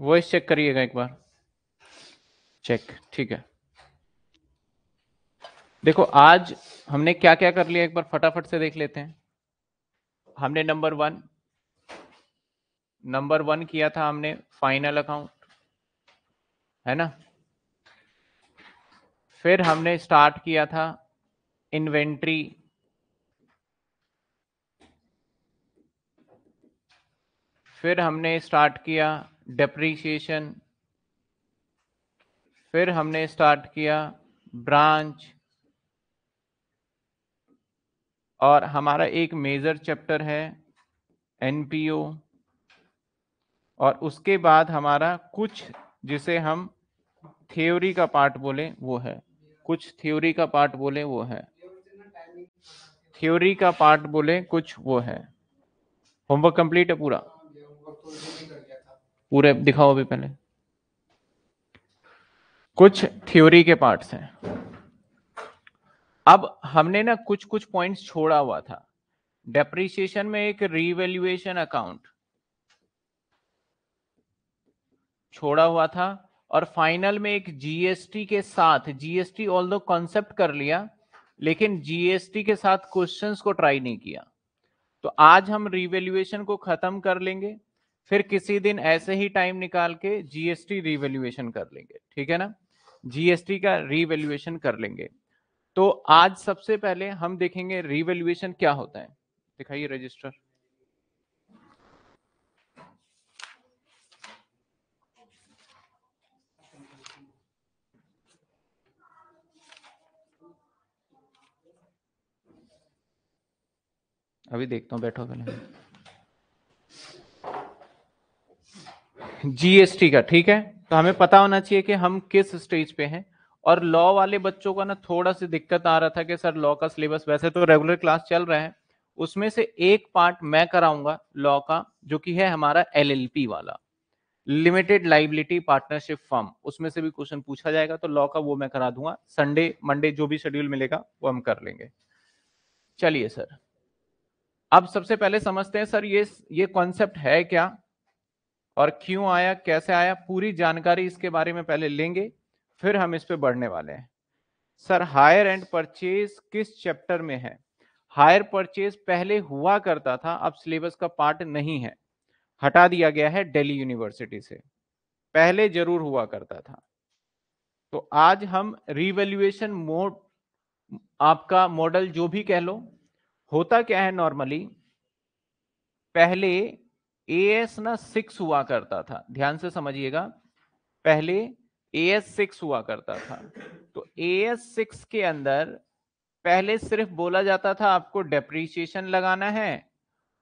Voice check करिएगा एक बार। Check ठीक है। देखो, आज हमने क्या क्या कर लिया? एक बार फटाफट से देख लेते हैं। हमने नंबर वन नंबर वन किया था हमने फाइनल अकाउंट है ना? फिर हमने स्टार्ट किया था इन्वेंट्री फिर हमने स्टार्ट किया डेप्रीशिएशन फिर हमने स्टार्ट किया ब्रांच और हमारा एक मेजर चैप्टर है एनपीओ और उसके बाद हमारा कुछ जिसे हम थ्योरी का पार्ट बोले वो है। कुछ थ्योरी का पार्ट बोले वो है। थ्योरी का पार्ट बोले कुछ वो है। होमवर्क कंप्लीट है पूरा। पूरे दिखाओ अभी पहले। कुछ थ्योरी के पार्ट्स हैं। अब हमने ना कुछ कुछ पॉइंट्स छोड़ा हुआ था। डेप्रिसिएशन में एक रिवेल्युएशन अकाउंट छोड़ा हुआ था और फाइनल में एक जीएसटी के साथ जीएसटी ऑल दो कॉन्सेप्ट कर लिया, लेकिन जीएसटी के साथ क्वेश्चंस को ट्राई नहीं किया। तो आज हम रिवेल्युएशन को खत्म कर लेंगे। फिर किसी दिन ऐसे ही टाइम निकाल के जीएसटी रिवेल्युएशन कर लेंगे, ठीक है ना? जीएसटी का रिवेल्युएशन कर लेंगे। तो आज सबसे पहले हम देखेंगे रिवेल्युएशन क्या होता है। दिखाइए रजिस्टर। अभी देखता हूँ, बैठो पहले। जीएसटी का, ठीक है? तो हमें पता होना चाहिए कि हम किस स्टेज पे हैं। और लॉ वाले बच्चों का ना थोड़ा सी दिक्कत आ रहा था कि सर लॉ का सिलेबस वैसे तो रेगुलर क्लास चल रहा है। उसमें से एक पार्ट मैं कराऊँगा लॉ का, जो कि है हमारा एलएलपी वाला। लिमिटेड लाइबिलिटी पार्टनरशिप फॉर्म उसमें से भी क्वेश्चन पूछा जाएगा तो लॉ का वो मैं करा दूँगा। संडे मंडे जो भी शेड्यूल मिलेगा, वो हम कर लेंगे। चलिए सर। अब सबसे पहले समझते हैं, सर ये ये कॉन्सेप्ट है क्या? और क्यों आया, कैसे आया, पूरी जानकारी इसके बारे में पहले लेंगे, फिर हम इस पे बढ़ने वाले हैं। सर हायर एंड परचेज किस चैप्टर में है? हायर परचेज पहले हुआ करता था, अब सिलेबस का पार्ट नहीं है। हटा दिया गया है दिल्ली यूनिवर्सिटी से। पहले ज़रूर हुआ करता था। तो आज हम रिवेल्युएशन मोड आपका मॉडल जो भी कह लो, होता क्या है नॉर्मली पहले ए एस ना सिक्स हुआ करता था। ध्यान से समझिएगा। पहले ए एस सिक्स हुआ करता था। तो ए एस सिक्स के अंदर पहले सिर्फ़ बोला जाता था आपको डेप्रीशिएशन लगाना है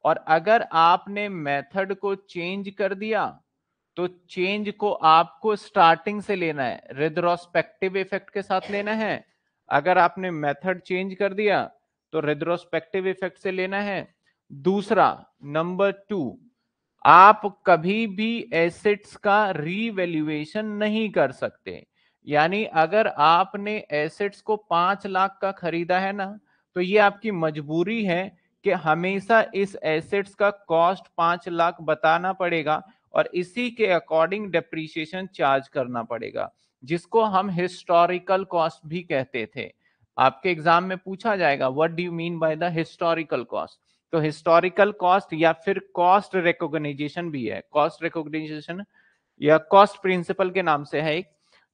और अगर आपने मेथड को चेंज कर दिया तो चेंज को आपको स्टार्टिंग से लेना है। रिद्रोस्पेक्टिव इफ़ेक्ट के साथ लेना है। अगर आपने मेथड चेंज कर दिया तो रिद्रोस्पेक्टिव इफ़ेक्ट से लेना है। दूसरा नंबर टू आप कभी भी एसेट्स का रीवैल्यूएशन नहीं कर सकते। यानी अगर आपने एसेट्स को पाँच लाख का खरीदा है ना तो ये आपकी मजबूरी है कि हमेशा इस एसेट्स का कॉस्ट पाँच लाख बताना पड़ेगा और इसी के अकॉर्डिंग डेप्रीशिएशन चार्ज करना पड़ेगा, जिसको हम हिस्टोरिकल कॉस्ट भी कहते थे। आपके एग्ज़ाम में पूछा जाएगा what do you mean by the historical cost तो हिस्टोरिकल कॉस्ट या फिर कॉस्ट रिकॉग्नाइजेशन भी है। कॉस्ट रिकॉग्नाइजेशन या कॉस्ट प्रिंसिपल के नाम से है एक।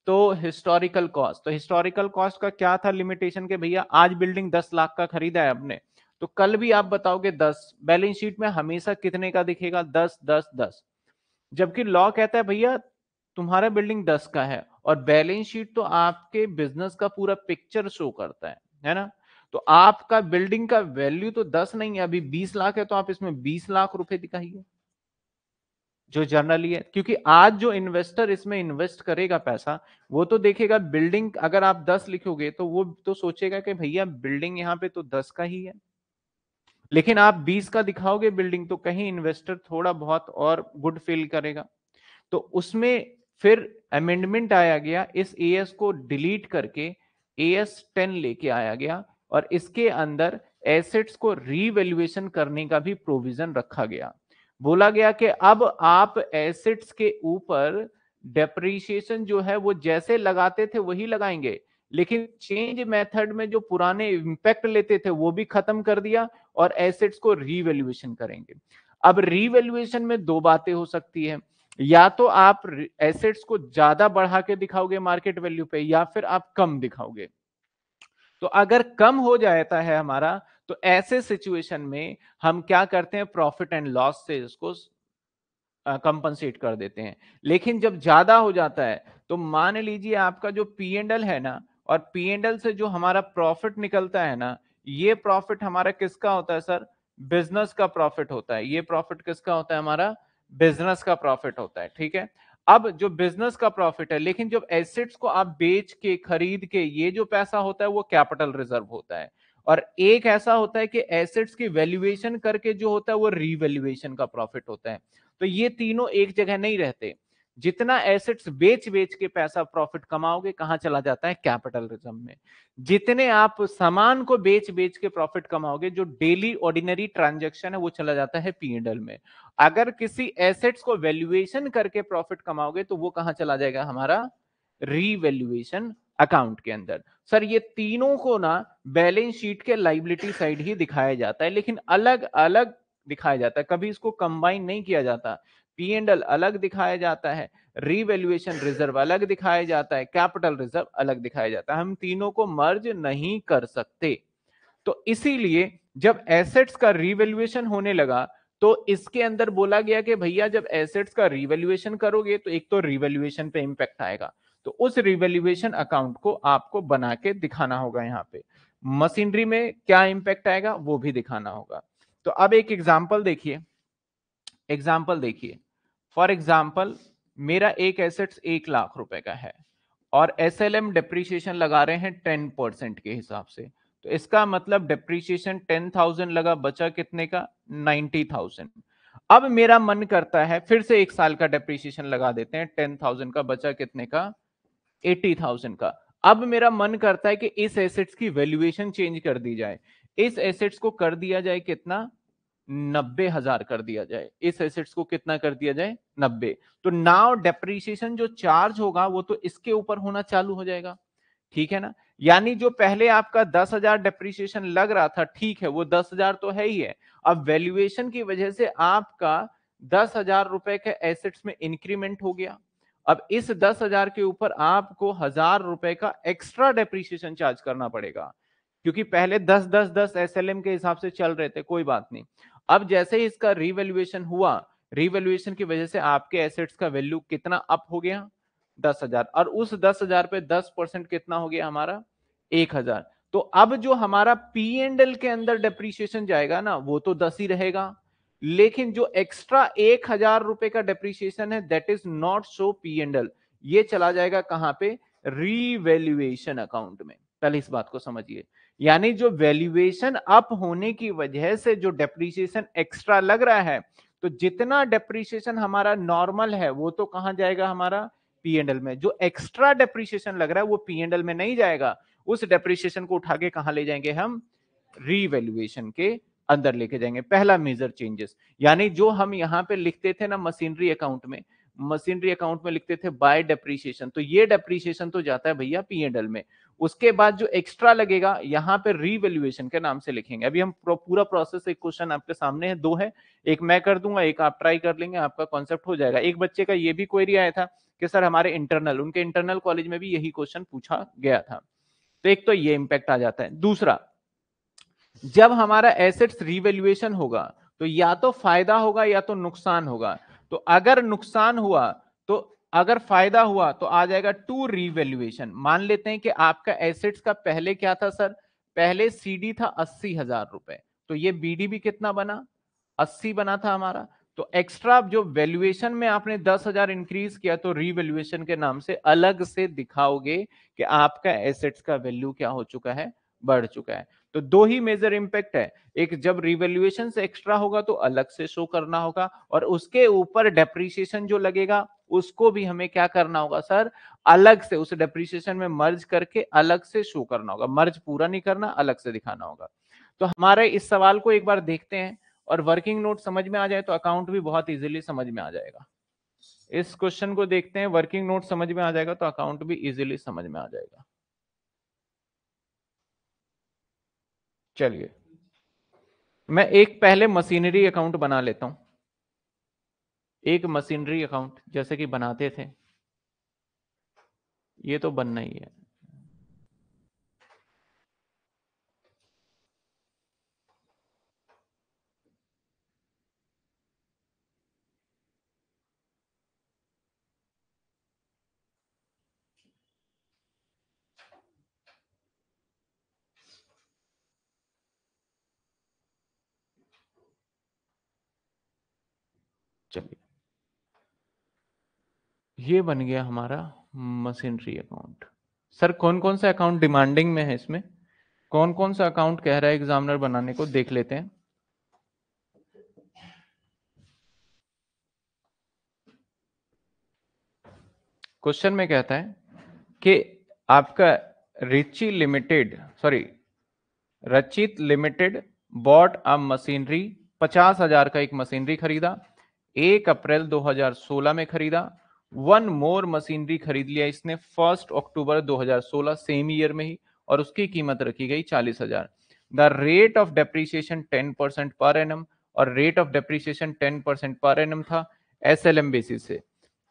तो हिस्टोरिकल कॉस्ट तो हिस्टोरिकल कॉस्ट का क्या था लिमिटेशन के? भैया, आज बिल्डिंग दस लाख का खरीदा है आपने। तो कल भी आप बताओगे दस। बैलेंस शीट में हमेशा कितने का दिखेगा? दस दस दस। जबकि लॉ कहता है, भैया, तुम्हारा बिल्डिंग दस का है और बैलेंस शीट तो आपके बिज़नेस का पूरा पिक्चर शो करता है। है ना? तो आपका बिल्डिंग का वैल्यू तो दस नहीं है, अभी बीस लाख है तो आप इसमें बीस लाख रुपए दिखाइए। जो जर्नली है, क्योंकि आज जो इन्वेस्टर इसमें इन्वेस्ट करेगा पैसा, वो तो देखेगा बिल्डिंग, अगर आप दस लिखोगे तो वो तो सोचेगा कि भैया बिल्डिंग यहाँ पे तो दस का ही है। लेकिन आप बीस का दिखाओगे बिल्डिंग तो कहीं इन्वेस्टर थोड़ा बहुत और गुड फील करेगा। तो उसमें फिर अमेंडमेंट आया गया, इस एएस को डिलीट करके एएस टेन लेके आया गया और इसके अंदर एसेट्स को रीवैल्यूएशन करने का भी प्रोविज़न रखा गया। बोला गया कि अब आप एसेट्स के ऊपर डेप्रीशिएशन जो है वो जैसे लगाते थे वही लगाएँगे। लेकिन चेंज मेथड में जो पुराने इंपैक्ट लेते थे वो भी खत्म कर दिया और एसेट्स को रीवैल्यूएशन करेंगे। अब रीवैल्यूएशन में दो बातें हो सकती है। या तो आप एसेट्स को ज़्यादा बढ़ा के दिखाओगे मार्केट वैल्यू पे या फिर आप कम दिखाओगे। तो अगर कम हो जाता है हमारा तो ऐसे सिचुएशन में हम क्या करते हैं प्रॉफिट एंड लॉस से इसको कंपनसेट कर देते हैं। लेकिन जब ज़्यादा हो जाता है तो मान लीजिए आपका जो पी एंडल है ना, और पी एंडल से जो हमारा प्रॉफिट निकलता है ना, ये प्रॉफिट हमारा किसका होता है सर? बिज़नेस का प्रॉफिट होता है। ये प्रॉफिट किसका होता है हमारा? बिज़नेस का प्रॉफिट होता है, ठीक है? अब जो बिज़नेस का प्रॉफिट है, लेकिन जब एसेट्स को आप बेच के, खरीद के, ये जो पैसा होता है, वो कैपिटल रिज़र्व होता है। और एक ऐसा होता है कि एसेट्स की वैल्यूएशन करके जो होता है, वो रीवैल्यूएशन का प्रॉफिट होता है। तो ये तीनों एक जगह नहीं रहते। जितना एसेट्स बेच बेच के पैसा प्रॉफिट कमाओगे, कहाँ चला जाता है? कैपिटल रिज़र्व में। जितने आप सामान को बेच बेच के प्रॉफिट कमाओगे, जो डेली ऑर्डिनरी ट्रांजेक्शन है, वो चला जाता है पीएनएल में। अगर किसी एसेट्स को वैल्यूएशन करके प्रॉफिट कमाओगे तो वो कहाँ चला जाएगा? हमारा रीवैल्यूएशन अकाउंट के अंदर। सर, ये तीनों को ना बैलेंस शीट के लाइबिलिटी साइड ही दिखाया जाता है, लेकिन अलग अलग दिखाया जाता है। कभी इसको कंबाइन नहीं किया जाता। पी एंड एल अलग दिखाया जाता है रीवैल्यूएशन रिज़र्व अलग दिखाया जाता है कैपिटल रिज़र्व अलग दिखाया जाता है। हम तीनों को मर्ज नहीं कर सकते। तो इसीलिए जब एसेट्स का रीवैल्यूएशन होने लगा तो इसके अंदर बोला गया कि भैया जब एसेट्स का रिवेल्युएशन करोगे तो एक तो रिवेल्युएशन पे इंपैक्ट आएगा। तो उस रिवेल्युएशन अकाउंट को आपको बना के दिखाना होगा यहाँ पे। मशीनरी में क्या इंपैक्ट आएगा, वो भी दिखाना होगा। तो अब एक एग्ज़ाम्पल देखिए। एग्ज़ाम्पल देखिए। फॉर एग्ज़ाम्पल मेरा एक एसेट्स एक लाख रुपए का है और एस एल एम डिप्रीशिएशन लगा रहे हैं टेन परसेंट के हिसाब से। तो इसका मतलब डिप्रीशिएशन टेन थाउज़ेंड लगा, बचा कितने का? नाइन्टी थाउज़ेंड अब मेरा मन करता है, फिर से एक साल का डिप्रीशिएशन लगा देते हैं टेन थाउज़ेंड का, बचा कितने का? एटी थाउज़ेंड का। अब मेरा मन करता है कि इस एसेट्स की वैल्यूएशन चेंज कर दी जाए। इस एसेट्स को कर दिया जाए कितना? नब्बे हज़ार कर दिया जाए। इस एसेट्स को कितना कर दिया जाए? नब्बे। तो नाउ डेप्रीशिएशन जो चार्ज होगा, वो तो इसके ऊपर होना चालू हो जाएगा। ठीक है ना? यानी जो पहले आपका दस हज़ार डेप्रीशिएशन लग रहा था, ठीक है, वो दस हज़ार तो है ही है। अब वैल्यूएशन की वजह से आपका दस हज़ार रुपए के एसेट्स में इंक्रीमेंट हो गया। अब इस दस हज़ार के ऊपर आपको हज़ार रुपए का एक्स्ट्रा डेप्रीशिएशन चार्ज करना पड़ेगा। क्योंकि पहले दस दस दस एस के हिसाब से चल रहे थे, कोई बात नहीं। अब जैसे ही इसका रिवेल्युएशन हुआ रिवेल्युएशन की वजह से आपके एसेट्स का वैल्यू कितना अप हो गया? दस हज़ार। और उस दस हज़ार पे दस परसेंट कितना हो गया हमारा? एक हज़ार। तो अब जो हमारा पी एंड एल के अंदर डेप्रीशिएशन जाएगा ना, वो तो दस ही रहेगा। लेकिन जो एक्स्ट्रा एक हज़ार रुपए का डेप्रीशिएशन है that is not so P and L ये चला जाएगा कहाँ पे? रीवैल्यूएशन अकाउंट में। पहले इस बात को समझिए। यानी जो वैल्यूएशन अप होने की वजह से जो डेप्रीशिएशन एक्स्ट्रा लग रहा है तो जितना डेप्रीशिएशन हमारा नॉर्मल है, वो तो कहाँ जाएगा हमारा? पी एंड एल में। जो एक्स्ट्रा डेप्रीशिएशन लग रहा है, वो पी एंड एल में नहीं जाएगा। उस डेप्रीशिएशन को उठा के कहाँ ले जाएँगे हम? रीवैल्यूएशन के अंदर लेके जाएँगे। पहला मेजर चेंजेस यानी जो हम यहाँ पे लिखते थे ना मशीनरी अकाउंट में मशीनरी अकाउंट में लिखते थे बाय डेप्रीशिएशन तो ये डेप्रीशिएशन तो जाता है भैया पी एंड एल में। उसके बाद जो एक्स्ट्रा लगेगा, यहाँ पे रीवेल्युएशन के नाम से लिखेंगे। अभी हम पूरा प्रोसेस एक क्वेश्चन आपके सामने है, दो है। एक मैं कर दूँगा, एक आप ट्राई कर लेंगे, आपका कॉन्सेप्ट हो जाएगा। एक बच्चे का ये भी क्वेरी आया था कि, सर, हमारे इंटरनल उनके इंटरनल कॉलेज में भी यही क्वेश्चन पूछा गया था। तो एक तो ये इंपैक्ट आ जाता है। दूसरा, जब हमारा एसेट्स रिवेल्युएशन होगा तो या तो फ़ायदा होगा या तो नुकसान होगा। तो अगर नुकसान हुआ तो अगर फ़ायदा हुआ तो आ जाएगा टू रिवेल्युएशन मान लेते हैं कि आपका एसेट्स का पहले क्या था सर? पहले सीडी था अस्सी हज़ार रुपए। तो ये बीडी भी कितना बना? अस्सी बना था हमारा। तो एक्स्ट्रा जो वैल्यूएशन में आपने दस हज़ार इंक्रीज किया तो रिवेल्युएशन के नाम से अलग से दिखाओगे कि आपका एसेट्स का वैल्यू क्या हो चुका है? बढ़ चुका है। तो दो ही मेजर इंपैक्ट है। एक जब रिवेल्युएशन से एक्स्ट्रा होगा तो अलग से शो करना होगा और उसके ऊपर डेप्रीशिएशन जो लगेगा उसको भी हमें क्या करना होगा सर? अलग से उस डेप्रीशिएशन में मर्ज करके अलग से शो करना होगा। मर्ज पूरा नहीं करना, अलग से दिखाना होगा। तो हमारे इस सवाल को एक बार देखते हैं और वर्किंग नोट समझ में आ जाए तो अकाउंट भी बहुत इजीली समझ में आ जाएगा। इस क्वेश्चन को देखते हैं वर्किंग नोट समझ में आ जाएगा तो अकाउंट भी इजीली समझ में आ जाएगा। चलिए, मैं एक पहले मशीनरी अकाउंट बना लेता हूँ। एक मशीनरी अकाउंट जैसे कि बनाते थे ये तो बनना ही है। चलिए। ये बन गया हमारा मशीनरी अकाउंट। सर कौन कौन सा अकाउंट डिमांडिंग में है इसमें? कौन कौन सा अकाउंट कह रहा है एग्जामिनर बनाने को? देख लेते हैं। क्वेश्चन में कहता है कि आपका Richie limited, sorry, Rachit limited bought a machinery पचास हज़ार का एक मशीनरी खरीदा, एक अप्रैल 2016 में खरीदा वन मोर मशीनरी खरीद लिया इसने फ़र्स्ट अक्टूबर 2016 सेम ईयर में ही, और उसकी कीमत रखी गई चालीस हज़ार। The rate of depreciation ten percent per annum, और rate of depreciation ten percent per annum था एस एल एम बेसिस से।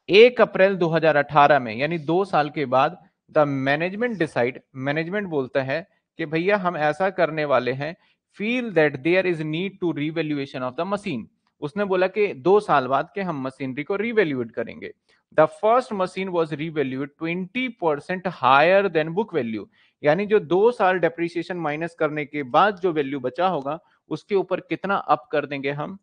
एक अप्रैल 2018 में, यानी दो साल के बाद, द मैनेजमेंट डिसाइड, मैनेजमेंट बोलता है कि भैया हम ऐसा करने वाले हैं, feel that there is need to revaluation of the machine. उसने बोला कि दो साल बाद के हम मशीनरी को रिवेल्यूएट करेंगे। The first machine was revalued twenty percent higher than book value यानी जो दो साल डेप्रिसिएशन माइनस करने के बाद जो वैल्यू बचा होगा, उसके ऊपर कितना अप कर देंगे हम?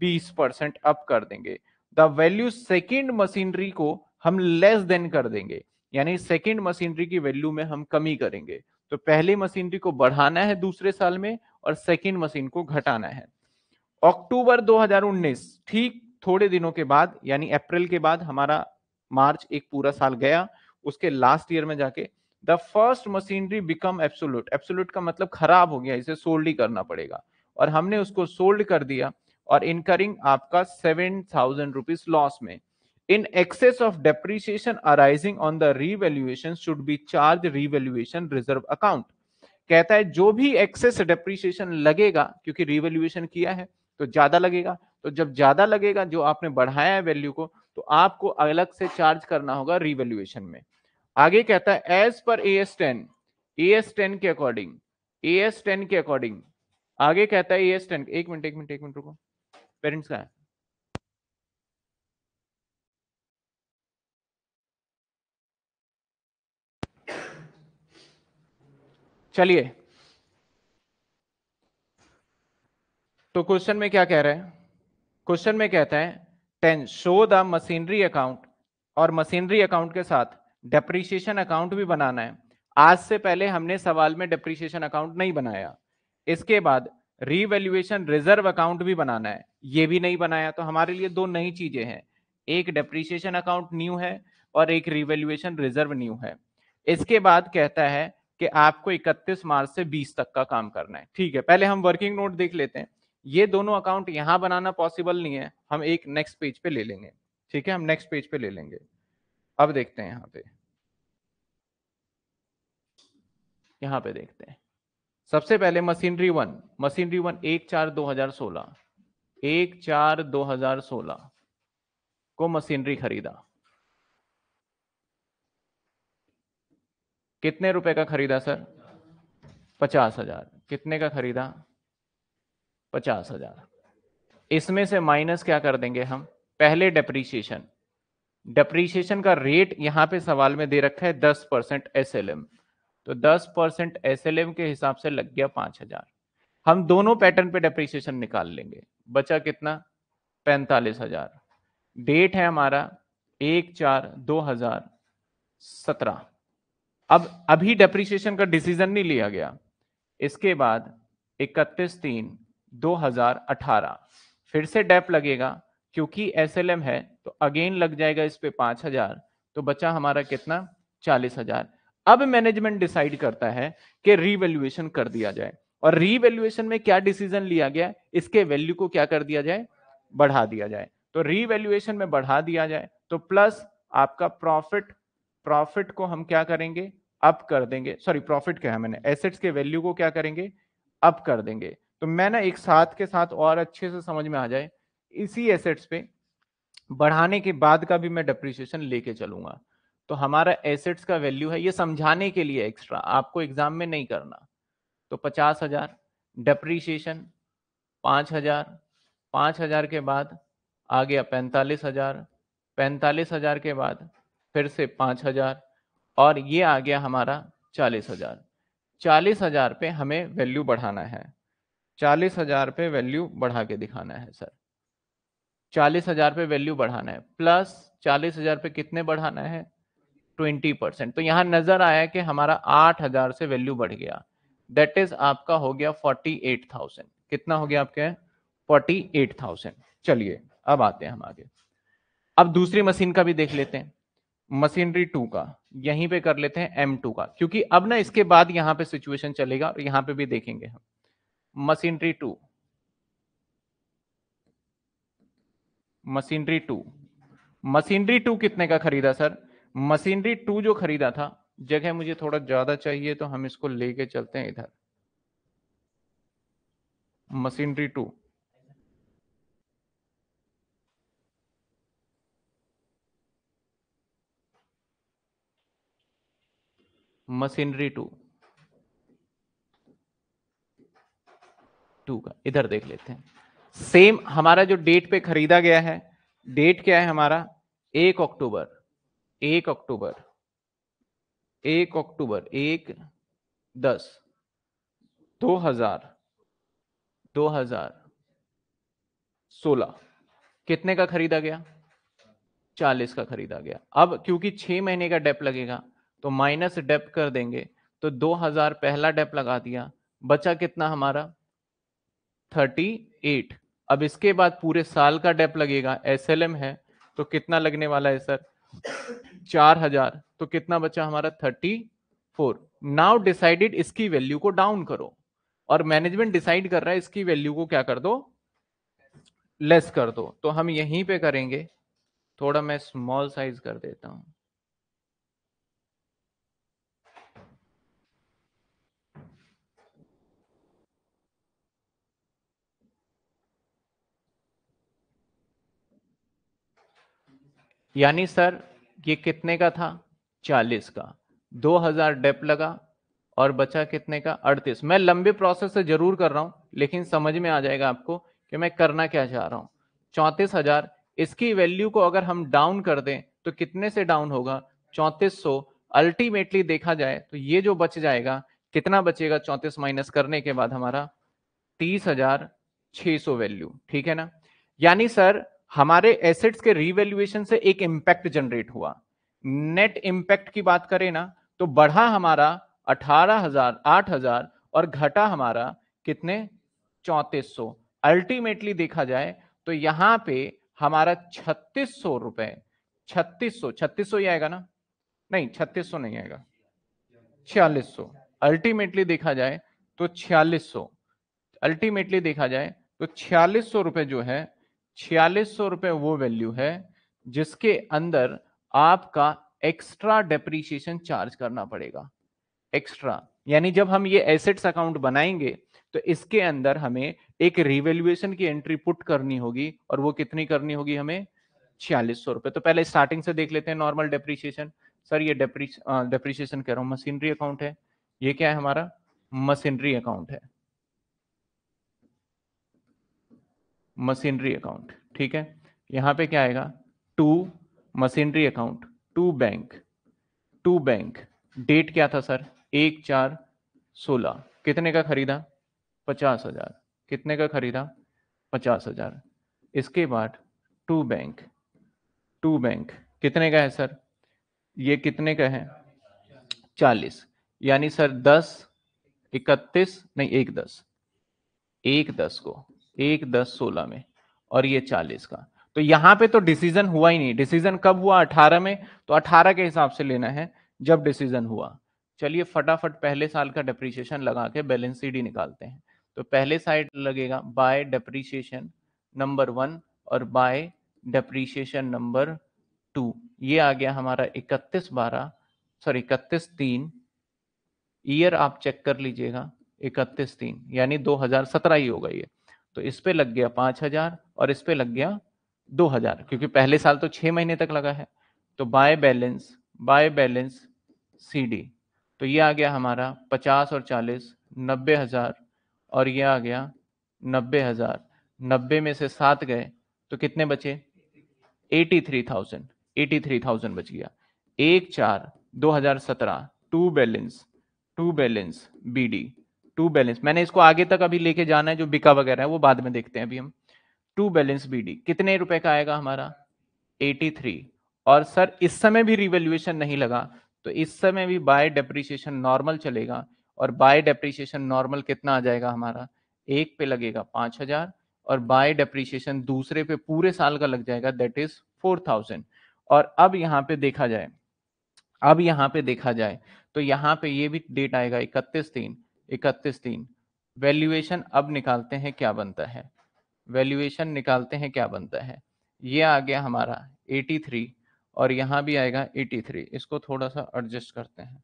20 परसेंट अप कर देंगे। द वैल्यू सेकेंड मशीनरी को हम लेस देन कर देंगे। यानी सेकेंड मशीनरी की वैल्यू में हम कमी करेंगे। तो पहली मशीनरी को बढ़ाना है दूसरे साल में और सेकेंड मशीन को घटाना है। अक्टूबर 2019 ठीक थोड़े दिनों के बाद, यानी अप्रैल के बाद हमारा मार्च एक पूरा साल गया, उसके लास्ट ईयर में जाके the first machinery become absolute absolute का मतलब खराब हो गया, इसे सोल्ड ही करना पड़ेगा। और हमने उसको सोल्ड कर दिया और इनकरिंग आपका सेवन थाउज़ेंड रुपीज़ लॉस में। In excess of depreciation arising on the revaluation should be charge revaluation reserve account कहता है, जो भी एक्सेस डेप्रिसिएशन लगेगा, क्योंकि रिवैल्यूएशन किया है तो ज़्यादा लगेगा। तो जब ज़्यादा लगेगा, जो आपने बढ़ाया है वैल्यू को तो आपको अलग से चार्ज करना होगा रिवेल्युएशन में। आगे कहता है as per A S ten A S ten के अकॉर्डिंग ए एस टेन के अकॉर्डिंग आगे कहता है ए एस टेन एक मिनट एक मिनट एक मिनट रुको। पेरेंट्स का है? चलिए तो क्वेश्चन में क्या कह रहे हैं? क्वेश्चन में कहता है, ten, show the machinery account और मशीनरी अकाउंट के साथ डेप्रीशिएशन अकाउंट भी बनाना है। आज से पहले हमने सवाल में डेप्रीशिएशन अकाउंट नहीं बनाया। इसके बाद रीवैल्यूएशन रिज़र्व अकाउंट भी बनाना है। ये भी नहीं बनाया तो हमारे लिए दो नई चीज़ें हैं। एक डेप्रीशिएशन अकाउंट न्यू है और एक रिवेल्युएशन रिज़र्व न्यू है। इसके बाद कहता है कि आपको 31 मार्च से 20 तक का काम करना है। ठीक है, पहले हम वर्किंग नोट देख लेते हैं। ये दोनों अकाउंट यहाँ बनाना पॉसिबल नहीं है, हम एक नेक्स्ट पेज पे ले लेंगे, ठीक है? हम नेक्स्ट पेज पे ले लेंगे। अब देखते हैं यहाँ पे। यहाँ पे देखते हैं। सबसे पहले मशीनरी वन मशीनरी वन एक चार दो हज़ार सोलह, एक चार दो हज़ार सोलह को मशीनरी खरीदा। कितने रुपए का खरीदा, सर? पचास हज़ार। कितने का खरीदा? पचास हज़ार। इसमें से माइनस क्या कर देंगे हम? पहले डेप्रीशिएशन डेप्रीशिएशन का रेट यहाँ पे सवाल में दे रखा है दस परसेंट एस तो दस परसेंट एस के हिसाब से लग गया पाँच हज़ार। हम दोनों पैटर्न पे डेप्रीशिएशन निकाल लेंगे। बचा कितना? पैंतालीस हज़ार। डेट है हमारा एक चार दो हज़ार सत्रह। अब अभी डेप्रीशिएशन का डिसीज़न नहीं लिया गया। इसके बाद इकतीस तीन 2018 फिर से डेप लगेगा, क्योंकि एसएलएम है तो अगेन लग जाएगा इस पे पाँच हज़ार। तो बचा हमारा कितना? चालीस हज़ार। अब मैनेजमेंट डिसाइड करता है कि रिवेल्युएशन कर दिया जाए। और रीवैल्यूएशन में क्या डिसीज़न लिया गया? इसके वैल्यू को क्या कर दिया जाए? बढ़ा दिया जाए। तो रीवैल्यूएशन में बढ़ा दिया जाए तो प्लस आपका प्रॉफिट प्रॉफिट को हम क्या करेंगे? अप कर देंगे। सॉरी प्रॉफिट क्या है मैंने? एसेट्स के वैल्यू को क्या करेंगे? अप कर देंगे। तो मैं ना एक साथ के साथ और अच्छे से समझ में आ जाए, इसी एसेट्स पे बढ़ाने के बाद का भी मैं डिप्रिसिएशन लेके चलूँगा। तो हमारा एसेट्स का वैल्यू है, ये समझाने के लिए एक्स्ट्रा आपको एग्ज़ाम में नहीं करना। तो पचास हज़ार डेप्रीशिएशन पाँच हज़ार पाँच हज़ार के बाद आ गया पैंतालीस हज़ार पैंतालीस हज़ार के बाद फिर से पाँच हज़ार और ये आ गया हमारा चालीस हज़ार। चालीस हज़ार पे हमें वैल्यू बढ़ाना है। चालीस हज़ार पे वैल्यू बढ़ा के दिखाना है सर चालीस हज़ार पे वैल्यू बढ़ाना है प्लस चालीस हज़ार पे कितने बढ़ाना है? Twenty percent. तो यहाँ नज़र आया कि हमारा आठ हज़ार से वैल्यू बढ़ गया. दैट इज़ आपका हो गया फोर्टी एट थाउज़ेंड कितना हो गया आपके? फोर्टी एट थाउज़ेंड चलिए, अब आते हैं हम आगे. अब दूसरी मशीन का भी देख लेते हैं. मशीनरी टू का. यहीं पे कर लेते हैं एम टू का. क्योंकि अब ना इसके बाद यहाँ पे सिचुएशन चलेगा और यहाँ पे भी देखेंगे हम. Machinery two. Machinery two. Machinery two कितने का खरीदा, सर? मशीनरी टू जो खरीदा था, जगह मुझे थोड़ा ज़्यादा चाहिए तो हम इसको लेके चलते हैं इधर। Machinery two. Machinery two. Two का, इधर देख लेते हैं। सेम हमारा जो डेट पे खरीदा गया है, डेट क्या है हमारा? एक अक्टूबर एक अक्टूबर एक अक्टूबर, एक दस, दो हज़ार दो हज़ार सोलह। कितने का खरीदा गया? चालीस का खरीदा गया। अब क्योंकि छह महीने का डेप लगेगा तो माइनस डेप कर देंगे तो दो हज़ार पहला डेप लगा दिया, बचा कितना हमारा? Thirty eight. अब इसके बाद पूरे साल का डेप लगेगा एसएलएम है तो कितना लगने वाला है सर? चार हज़ार। तो कितना बचा हमारा? Thirty four. नाउ डिसाइडेड इसकी वैल्यू को डाउन करो, और मैनेजमेंट डिसाइड कर रहा है इसकी वैल्यू को क्या कर दो? लेस कर दो। तो हम यहीं पे करेंगे। थोड़ा मैं स्मॉल साइज़ कर देता हूँ। यानी सर, ये कितने का था? चालीस का। दो हज़ार डेप लगा और बचा कितने का? अड़तीस। मैं लंबे प्रोसेस से ज़रूर कर रहा हूँ, लेकिन समझ में आ जाएगा आपको कि मैं करना क्या चाह रहा हूँ। चौंतीस हज़ार, इसकी वैल्यू को अगर हम डाउन कर दें तो कितने से डाउन होगा? चौंतीस सौ। अल्टीमेटली देखा जाए तो ये जो बच जाएगा, कितना बचेगा चौंतीस माइनस करने के बाद हमारा? तीस हज़ार छ सौ वैल्यू ठीक है ना? यानी सर हमारे एसेट्स के रिवेल्युएशन से एक इंपैक्ट जनरेट हुआ। नेट इंपैक्ट की बात करें ना तो बढ़ा हमारा अठारह हज़ार, आठ हज़ार और घटा हमारा कितने? चौतीस सौ। अल्टीमेटली देखा जाए तो यहाँ पे हमारा छत्तीस सौ रुपए, छत्तीस सौ छत्तीस सौ ही आएगा ना? नहीं, छत्तीस सौ नहीं आएगा। छियालीस सौ। अल्टीमेटली देखा जाए तो छियालीस सौ। अल्टीमेटली देखा जाए तो छियालीस सौ रुपए जो है छियालीस सौ रुपए वो वैल्यू है जिसके अंदर आपका एक्स्ट्रा डेप्रीशिएशन चार्ज करना पड़ेगा। एक्स्ट्रा, यानी जब हम ये एसेट्स अकाउंट बनाएँगे तो इसके अंदर हमें एक रिवेल्युएशन की एंट्री पुट करनी होगी और वो कितनी करनी होगी हमें? छियालीस सौ रुपए। तो पहले स्टार्टिंग से देख लेते हैं नॉर्मल डेप्रीशिएशन सर, ये डेप्रीशिएशन कह रहा हूँ मशीनरी अकाउंट है। ये क्या है हमारा? मशीनरी अकाउंट है। मशीनरी अकाउंट, ठीक है? यहाँ पे क्या आएगा? To machinery account, to bank to bank. Date क्या था सर? एक चार सोलह। कितने का खरीदा? पचास हज़ार। कितने का खरीदा? पचास हज़ार। इसके बाद टू बैंक टू बैंक। कितने का है सर? ये कितने का है? चालीस। यानी सर दस, इकतीस, नहीं, एक दस। एक दस को। एक, दस, सोलह में, और ये चालीस का। तो यहाँ पे तो डिसीज़न हुआ ही नहीं। डिसीज़न कब हुआ? अठारह में। तो अठारह के हिसाब से लेना है, जब डिसीज़न हुआ। चलिए फटाफट पहले साल का डेप्रीशिएशन लगा के बैलेंस शीट निकालते हैं। तो पहले साइड लगेगा बाय डेप्रीशिएशन नंबर वन और बाय डेप्रीशिएशन नंबर टू ये आ गया हमारा इकतीस बारह सॉरी इकतीस तीन। ईयर आप चेक कर लीजिएगा, इकतीस तीन, यानी दो हज़ार सत्रह ही होगा ये। तो इस पे लग गया पाँच हज़ार और इस पे लग गया दो हज़ार, क्योंकि पहले साल तो छह महीने तक लगा है। तो by balance by balance C D तो ये आ गया हमारा पचास और चालीस, नब्बे हज़ार और ये आ गया नब्बे हज़ार। नब्बे में से सात गए तो कितने बचे? Eighty three thousand, eighty three thousand बच गया। एक चार दो हज़ार सत्रह, to balance to balance B D to balance. मैंने इसको आगे तक अभी लेके जाना है, जो बिका वगैरह है, वो बाद में देखते हैं अभी हम। टू बैलेंस बी डी कितने रुपए का आएगा हमारा? Eighty three. और सर, इस समय भी रिवेल्युएशन नहीं लगा तो इस समय भी बाय डेप्रिसिएशन नॉर्मल चलेगा, और बाय डेप्रिसिएशन नॉर्मल कितना आ जाएगा हमारा? एक पे लगेगा पाँच हज़ार, और बाय डेप्रिसिएशन दूसरे पे पूरे साल का लग जाएगा दैट इज़ फोर थाउज़ेंड और अब यहाँ पे देखा जाए, अब यहाँ पे देखा जाए तो यहाँ पे ये भी डेट आएगा इकतीस तीन इकतीस तीन। वैल्यूएशन अब निकालते हैं क्या बनता है? वैल्यूएशन निकालते हैं क्या बनता है? ये आ गया हमारा 83 और यहाँ भी आएगा 83 इसको थोड़ा सा एडजस्ट करते हैं।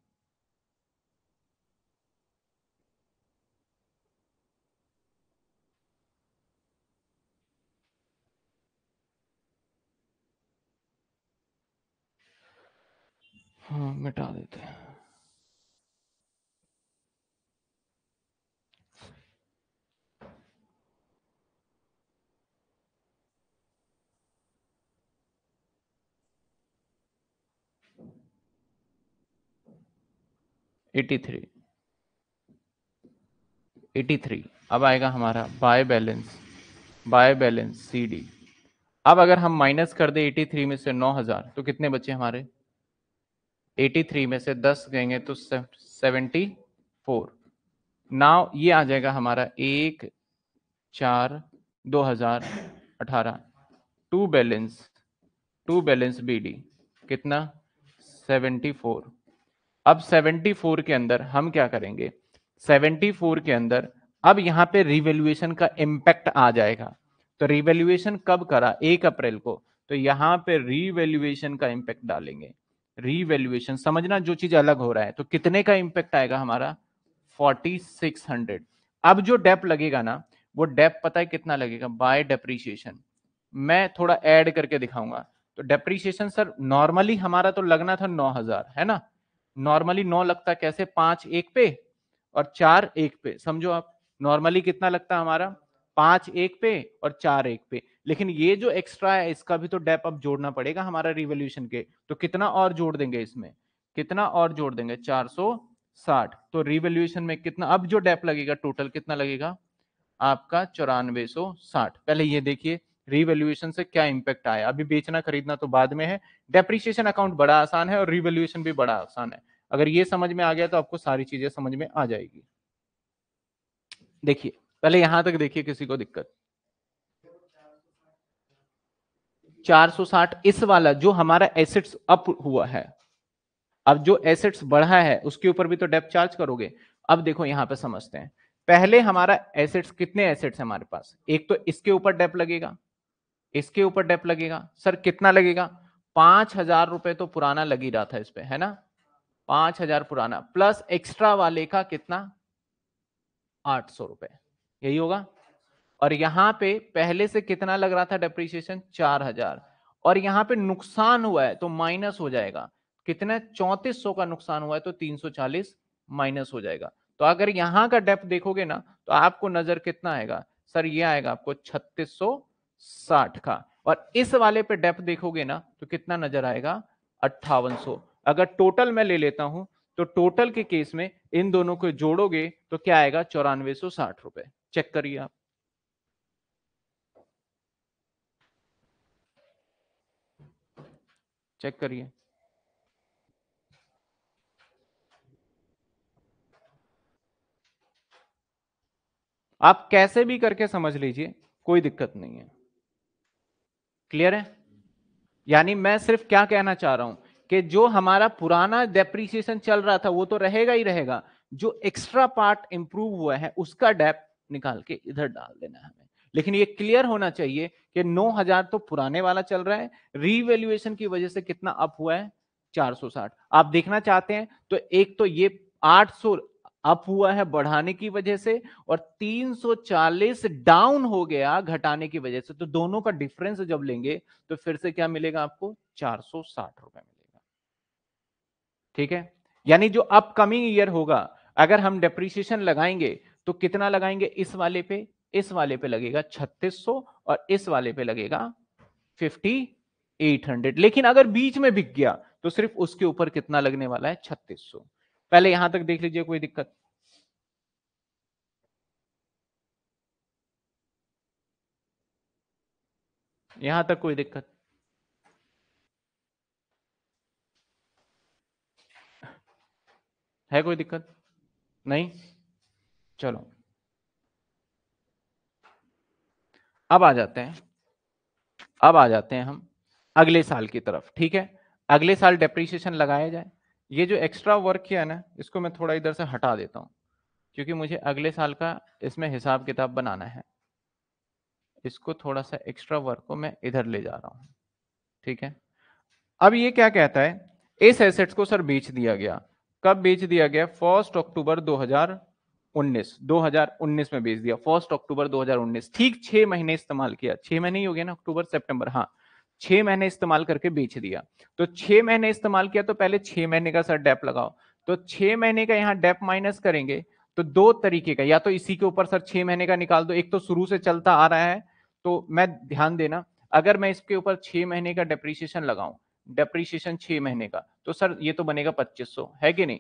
हाँ मिटा देते हैं। एटी थ्री एटी थ्री अब आएगा हमारा by balance by balance C D अब अगर हम माइनस कर दे 83 में से 9000 तो कितने बचे हमारे? 83 में से 10 गएँगे तो 74 नाउ ये आ जाएगा हमारा एक, चार, दो हज़ार अठारह. To balance to balance B D कितना? 74 अब 74 के अंदर हम क्या करेंगे? 74 के अंदर अब यहाँ पे रिवेल्युएशन का इम्पैक्ट आ जाएगा। तो रिवेल्युएशन कब करा? एक अप्रैल को। तो यहाँ पे रिवेल्युएशन का इम्पैक्ट डालेंगे। रिवेल्युएशन समझना जो चीज़ अलग हो रहा है तो कितने का इम्पैक्ट आएगा हमारा? 4600 अब जो डेप लगेगा ना, वो डेप पता है कितना लगेगा? बाय डेप्रीशिएशन मैं थोड़ा ऐड करके दिखाऊँगा। तो डेप्रीशिएशन सर नॉर्मली हमारा तो लगना था 9000 है ना? नॉर्मली नौ लगता कैसे? पाँच एक पे और चार एक पे। समझो आप, नॉर्मली कितना लगता हमारा? पाँच एक पे और चार एक पे। लेकिन ये जो एक्स्ट्रा है, इसका भी तो डेप अब जोड़ना पड़ेगा हमारा रिवोल्यूशन के। तो कितना और जोड़ देंगे इसमें? कितना और जोड़ देंगे? 460 तो रिवोल्यूशन में कितना, अब जो डेप लगेगा टोटल कितना लगेगा? आपका चौरानवे पहले ये देखिए रिवैल्यूएशन से क्या इंपैक्ट आया? अभी बेचना खरीदना तो बाद में है। डेप्रिसिएशन अकाउंट बड़ा आसान है और रिवैल्यूएशन भी बड़ा आसान है। अगर ये समझ में आ गया तो आपको सारी चीज़ें समझ में आ जाएगी। देखिए, पहले यहाँ तक देखिए किसी को दिक्कत। 460 इस वाला जो हमारा एसेट्स अप हुआ है। अब जो एसेट्स बढ़ा है, उसके ऊपर भी तो डेप चार्ज करोगे। अब देखो यहाँ पे समझते हैं। पहले हमारा एसेट्स कितने एसेट्स हमारे पास? एक तो इसके ऊपर डेप लगेगा। इसके ऊपर डेप लगेगा। सर, कितना लगेगा? पाँच हज़ार रुपए तो पुराना लग रहा था इस पे, है ना? पाँच हज़ार पुराना प्लस एक्स्ट्रा वाले का कितना? आठ सौ रुपए। यही होगा। और यहाँ पे पहले से कितना लग रहा था डेप्रीशिएशन चार हज़ार। और यहाँ पे नुकसान हुआ है तो माइनस हो जाएगा। कितना? चौतीस सौ का नुकसान हुआ है तो तीन सौ चालीस माइनस हो जाएगा। तो अगर यहाँ का डेप्थ देखोगे ना तो आपको नज़र कितना आएगा? सर, ये आएगा आपको छत्तीस सौ साठ का। और इस वाले पे डेप्थ देखोगे ना तो कितना नज़र आएगा? अट्ठावन अगर टोटल मैं ले लेता हूँ तो टोटल के केस में इन दोनों को जोड़ोगे तो क्या आएगा? चौरानवे सौ साठ रुपए। चेक करिए आप। चेक करिए। आप कैसे भी करके समझ लीजिए, कोई दिक्कत नहीं है। क्लियर है? यानी मैं सिर्फ़ क्या कहना चाह रहा हूँ कि जो हमारा पुराना डेप्रीसिएशन चल रहा था, वो तो रहेगा ही रहेगा। जो एक्स्ट्रा पार्ट इंप्रूव हुआ है, उसका डेप निकाल के इधर डाल देना है हमें। लेकिन ये क्लियर होना चाहिए कि 9000 तो पुराने वाला चल रहा है। रीवैल्यूएशन की वजह से कितना अप हुआ है? 460 आप देखना चाहते हैं तो एक तो ये 800 अप हुआ है बढ़ाने की वजह से और 340 डाउन हो गया घटाने की वजह से। तो दोनों का डिफरेंस जब लेंगे तो फिर से क्या मिलेगा आपको? 460 रुपए मिलेगा। ठीक है? यानी जो अपकमिंग ईयर होगा, अगर हम डेप्रीसिएशन लगाएँगे तो कितना लगाएँगे? इस वाले पे, इस वाले पे लगेगा 3600 और इस वाले पे लगेगा 5800 लेकिन अगर बीच में बिक गया तो सिर्फ़ उसके ऊपर कितना लगने वाला है? 3600 पहले यहाँ तक देख लीजिए, कोई दिक्कत यहाँ तक कोई दिक्कत? है कोई दिक्कत? नहीं? चलो। अब आ जाते हैं। अब आ जाते हैं हम अगले साल की तरफ़, ठीक है? अगले साल डेप्रीशिएशन लगाया जाए। ये जो एक्स्ट्रा वर्क किया है ना, इसको मैं थोड़ा इधर से हटा देता हूँ, क्योंकि मुझे अगले साल का इसमें हिसाब किताब बनाना है। इसको थोड़ा सा एक्स्ट्रा वर्क को मैं इधर ले जा रहा हूँ। ठीक है? अब ये क्या कहता है? इस एसेट्स को सर बेच दिया गया। कब बेच दिया गया? फ़र्स्ट अक्टूबर 2019 2019 में बेच दिया। फ़र्स्ट अक्टूबर 2019 ठीक छह महीने इस्तेमाल किया। छह महीने ही हो गया ना अक्टूबर सितंबर हाँ छह महीने इस्तेमाल करके बेच दिया। तो छह महीने इस्तेमाल किया तो पहले छह महीने का सर डेप लगाओ। तो छह महीने का यहाँ डेप माइनस करेंगे तो दो तरीके का, या तो इसी के ऊपर सर छह महीने का निकाल दो। एक तो शुरू से चलता आ रहा है तो मैं ध्यान देना, अगर मैं इसके ऊपर छह महीने का डेप्रीशिएशन लगाऊँ डेप्रीशिएशन छह महीने का तो सर ये तो बनेगा पच्चीस सौ, है कि नहीं?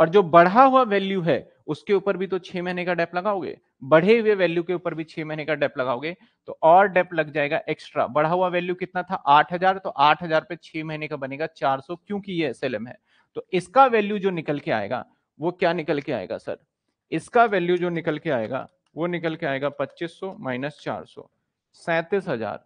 और जो बढ़ा हुआ वैल्यू है, उसके ऊपर भी तो छह महीने का डेप लगाओगे, बढ़े हुए वैल्यू के ऊपर भी छह महीने का डेप लगाओगे तो और डेप लग जाएगा एक्स्ट्रा बढ़ा हुआ वैल्यू कितना था? आठ हज़ार तो आठ हज़ार पे छह महीने का बनेगा चार सौ, क्योंकि ये एस है। तो इसका वैल्यू जो निकल के आएगा, वो क्या निकल के आएगा, सर? इसका वैल्यू जो निकल के आएगा वो निकल के आएगा पच्चीस सौ माइनस चार सौ। सैतीस हज़ार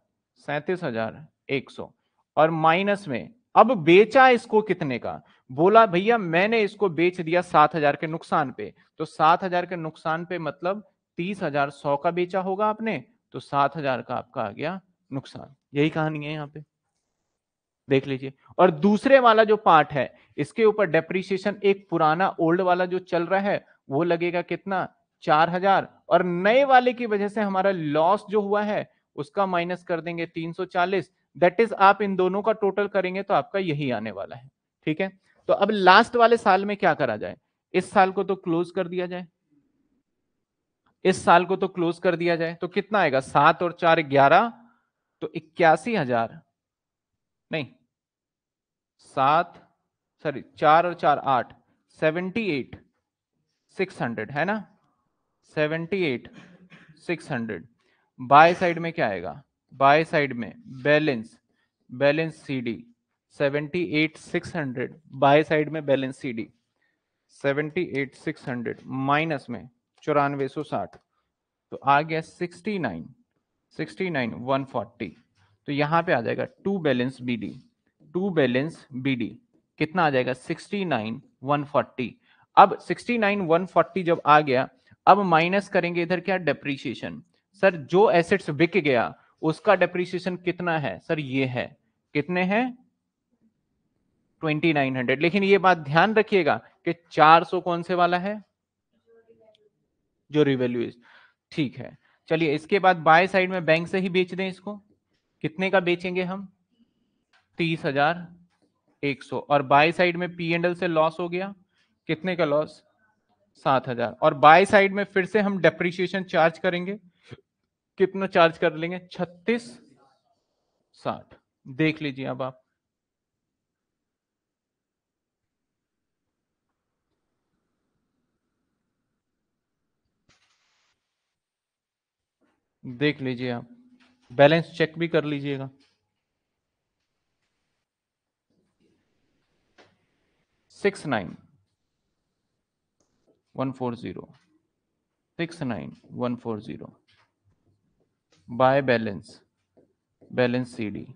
सैतीस हज़ार, एक सौ। और माइनस में, अब बेचा इसको कितने का? बोला, भैया, मैंने इसको बेच दिया सात हज़ार के नुकसान पे। तो सात हज़ार के नुकसान पे मतलब तीस हज़ार, सौ का बेचा होगा आपने तो सात हज़ार का आपका आ गया नुकसान। यही कहानी है यहाँ पे। देख लीजिए। और दूसरे वाला जो पार्ट है, इसके ऊपर डेप्रीशिएशन एक पुराना ओल्ड वाला जो चल रहा है, वो लगेगा कितना? चार हज़ार। और नए वाले की वजह से हमारा लॉस जो हुआ है, उसका माइनस कर देंगे 340 दैट इज़ आप इन दोनों का टोटल करेंगे तो आपका यही आने वाला है। ठीक है? तो अब लास्ट वाले साल में क्या करा जाए? इस साल को तो क्लोज कर दिया जाए। इस साल को तो क्लोज कर दिया जाए। तो कितना आएगा? सात और चार ग्यारह तो इक्यासी हज़ार। नहीं। सात सॉरी चार और चार आठ। सेवेंटी एट, सिक्स हंड्रेड, है ना? Seventy eight, six hundred. By side में क्या आएगा? बाय साइड में balance balance C D seventy eight, six hundred. By side में balance C D seventy eight, six hundred. Minus में चौरानवे सौ साठ। तो आ गया sixty nine sixty nine, one forty. तो यहाँ पे आ जाएगा to balance B D to balance B D कितना आ जाएगा? Sixty nine, one forty. अब सिक्सटी नाइन, वन फोर्टी जब आ गया अब माइनस करेंगे इधर क्या? डेप्रीशिएशन सर, जो एसेट्स बिक गया, उसका डेप्रीशिएशन कितना है? सर, ये है। कितने हैं? 2900 लेकिन ये बात ध्यान रखिएगा कि 400 कौन से वाला है? जो रिवेल्यू ठीक है। चलिए, इसके बाद बाय साइड में बैंक से ही बेच दें इसको। कितने का बेचेंगे हम? तीस हज़ार एक सौ। और बाय साइड में पी एंडल से लॉस हो गया। कितने का लॉस सात हज़ार। और बाय साइड में फिर से हम डेप्रिशिएशन चार्ज करेंगे। कितना चार्ज कर लेंगे? छत्तीस साठ। देख लीजिए अब आप। देख लीजिए आप। बैलेंस चेक भी कर लीजिएगा। Six nine. One four zero six nine one four zero by balance balance CD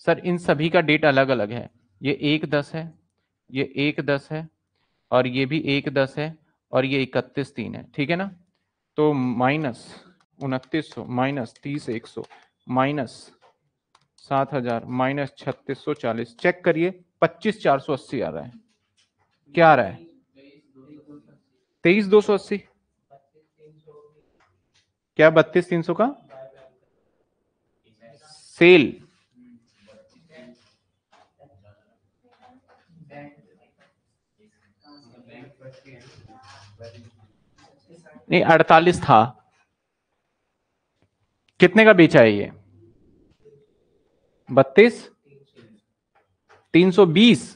sir इन सभी का डेट अलग अलग है। ये एक दस है, ये एक दस है, और ये भी एक दस है, और ये इकतीस तीन है। ठीक है ना? तो माइनस उनतीस सौ माइनस तीस एक सौ माइनस सात हज़ार माइनस छत्तीस सौ चालीस। चेक करिए, पच्चीस चार सौ अस्सी आ रहा है। क्या आ रहा है? तेईस दो सौ अस्सी। क्या बत्तीस तीन सौ का? सेल। नहीं, अड़तालीस था। कितने का बेचा है ये? बत्तीस? तीन सौ बीस।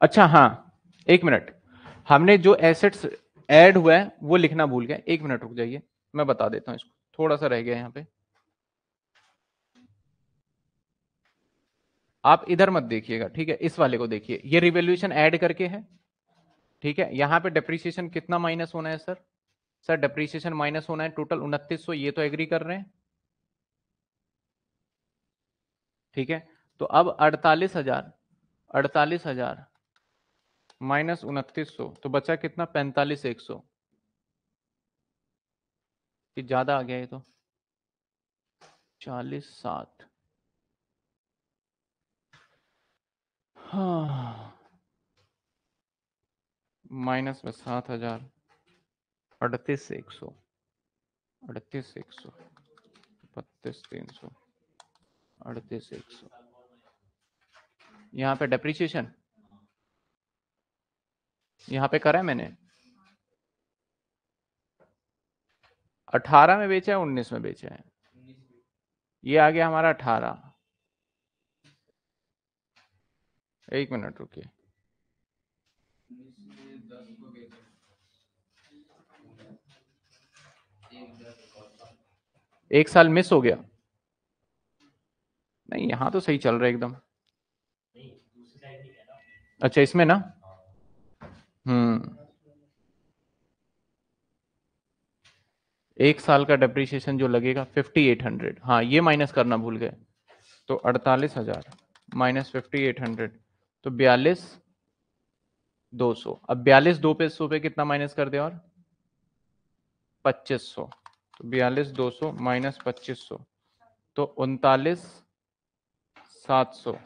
अच्छा हाँ एक मिनट। हमने जो एसेट्स ऐड हुआ है, वो लिखना भूल गया एक मिनट रुक जाइए, मैं बता देता हूँ इसको। थोड़ा सा रह गया यहाँ पे। आप इधर मत देखिएगा, ठीक है? इस वाले को देखिए। ये रिवोल्यूशन ऐड करके है, ठीक है? यहाँ पे डेप्रीसिएशन कितना माइनस होना है सर सर डेप्रीसिएशन माइनस होना है टोटल उनतीस ये तो एग्री कर रहे हैं। ठीक है? तो अब अड़तालीस हज़ार अड़तालीस हज़ार माइनस उनतीस सौ तो बचा कितना? पैंतालीस एक सौ। ज़्यादा आ गया ये तो? चालीस सात। हाँ। माइनस में सात हज़ार। अड़तीस एक सौ। अड़तीस एक सौ। बत्तीस तीन सौ। अड़तीस एक सौ। यहाँ पे डेप्रिसिएशन यहाँ पे करा है मैंने। अठारह में बेचा है, उन्नीस में बेचा है। ये आ गया हमारा अठारह। एक मिनट रुकिए। एक साल मिस हो गया। नहीं, यहाँ तो सही चल रहा है एकदम। अच्छा इसमें ना हम्म। एक साल का डेप्रिसिएशन जो लगेगा फिफ्टी एट हंड्रेड हाँ ये माइनस करना भूल गए। तो अड़तालीस हज़ार माइनस फिफ्टी एट हंड्रेड तो बयालीस, दो सौ। अब बयालीस दो पे, सौ पे कितना माइनस कर दे और? पच्चीस सौ। तो बयालीस, दो सौ माइनस पच्चीस सौ। तो उनतालीस, सात सौ।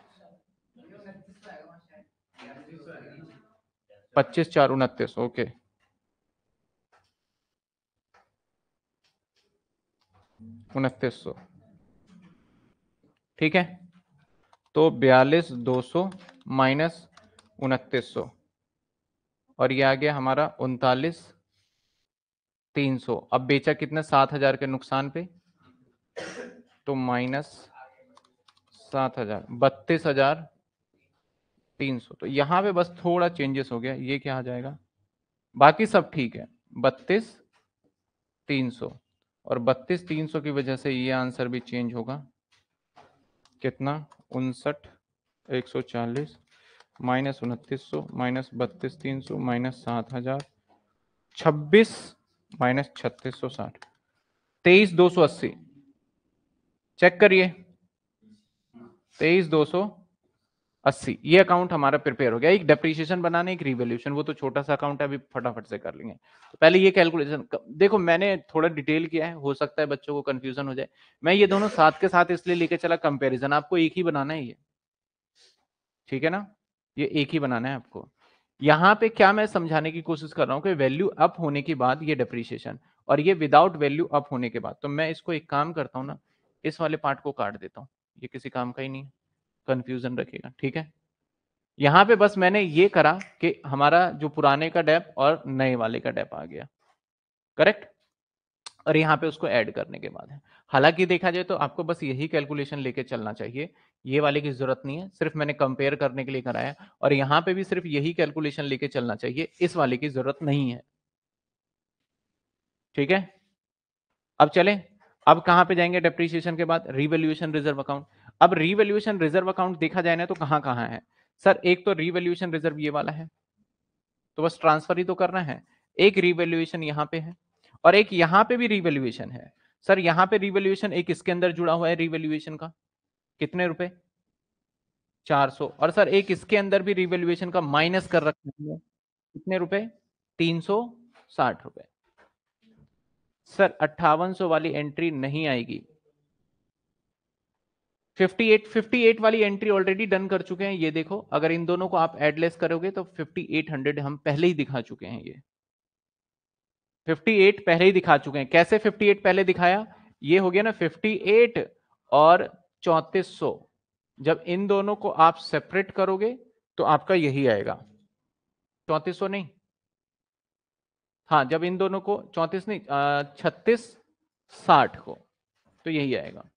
पच्चीस चार उनतीस, ओके। उनतीस सौ। ठीक है? तो बयालीस दो सौ माइनस उनतीस सौ। और ये आ गया हमारा उनतालीस तीन सौ। अब बेचा कितने? सात हज़ार के नुकसान पे। तो माइनस सात हज़ार। बत्तीस हज़ार तीन सौ। तो यहाँ पे बस थोड़ा चेंजेस हो गया, ये क्या आ जाएगा? बाकी सब ठीक है। बत्तीस, तीन सौ। और बत्तीस, तीन सौ की वजह से ये आंसर भी चेंज होगा। कितना? उनसठ, एक सौ चालीस, माइनस उनतीस सौ, माइनस बत्तीस, तीन सौ, माइनस सात हज़ार, छब्बीस, माइनस छत्तीस सौ साठ। तेईस, दो सौ अस्सी। चेक करिए। तेईस, दो सौ अस्सी। ये अकाउंट हमारा प्रिपेयर हो गया। एक डेप्रीशिएशन बनाने, एक रिवोल्यूशन वो तो छोटा सा अकाउंट है, अभी फटाफट से कर लेंगे। तो पहले ये कैलकुलेशन देखो, मैंने थोड़ा डिटेल किया है, हो सकता है बच्चों को कंफ्यूजन हो जाए। मैं ये दोनों साथ के साथ इसलिए लेके चला कंपेरिजन आपको एक ही बनाना है ये। ठीक है ना? ये एक ही बनाना है आपको। यहाँ पे क्या मैं समझाने की कोशिश कर रहा हूँ कि वैल्यू अप होने के बाद ये डिप्रीशिएशन और ये विदाउट वैल्यू अप होने के बाद। तो मैं इसको एक काम करता हूँ ना, इस वाले पार्ट को काट देता हूँ। ये किसी काम का ही नहीं कंफ्यूजन रखेगा, ठीक है? यहाँ पे बस मैंने ये करा कि हमारा जो पुराने का डेप और नए वाले का डेप आ गया करेक्ट और यहाँ पे उसको ऐड करने के बाद है। हालाँकि देखा जाए तो आपको बस यही कैलकुलेशन लेके चलना चाहिए, ये वाले की ज़रूरत नहीं है, सिर्फ़ मैंने कंपेयर करने के लिए कराया और यहाँ पे भी सिर्फ़ यही कैलकुलेशन लेके चलना चाहिए, इस वाले की ज़रूरत नहीं है। ठीक है? अब चले, अब कहाँ पे जाएँगे डेप्रीसिएशन के बाद? रिवेल्यूशन रिज़र्व अकाउंट अब रिवेल्यूशन रिज़र्व अकाउंट देखा जाए ना तो कहाँ कहाँ है? सर, एक तो रिवेल्यूशन रिज़र्व ये वाला है। तो बस ट्रांसफ़र ही तो करना है। एक रिवेल्यूएशन यहाँ पे है और एक यहाँ पे भी रिवेल्यूएशन है। सर, यहाँ पे रिवैल्यूएशन एक इसके अंदर जुड़ा हुआ है रिवैल्यूएशन का। कितने रुपए? 400 और सर, एक इसके अंदर भी रिवैल्यूएशन का माइनस कर रखा है। कितने रुपए? 360 रुपए। सर, अट्ठावन वाली एंट्री नहीं आएगी। 58 58 वाली एंट्री ऑलरेडी डन कर चुके हैं, ये देखो। अगर इन दोनों को आप एडलेस करोगे तो 5800 हम पहले ही दिखा चुके हैं ये। 58 पहले ही दिखा चुके हैं। कैसे 58 पहले दिखाया? ये हो गया ना 58 और चौतीस जब इन दोनों को आप सेपरेट करोगे तो आपका यही आएगा। चौतीस नहीं। हाँ जब इन दोनों को चौतीस नहीं छत्तीस साठ को तो यही आएगा।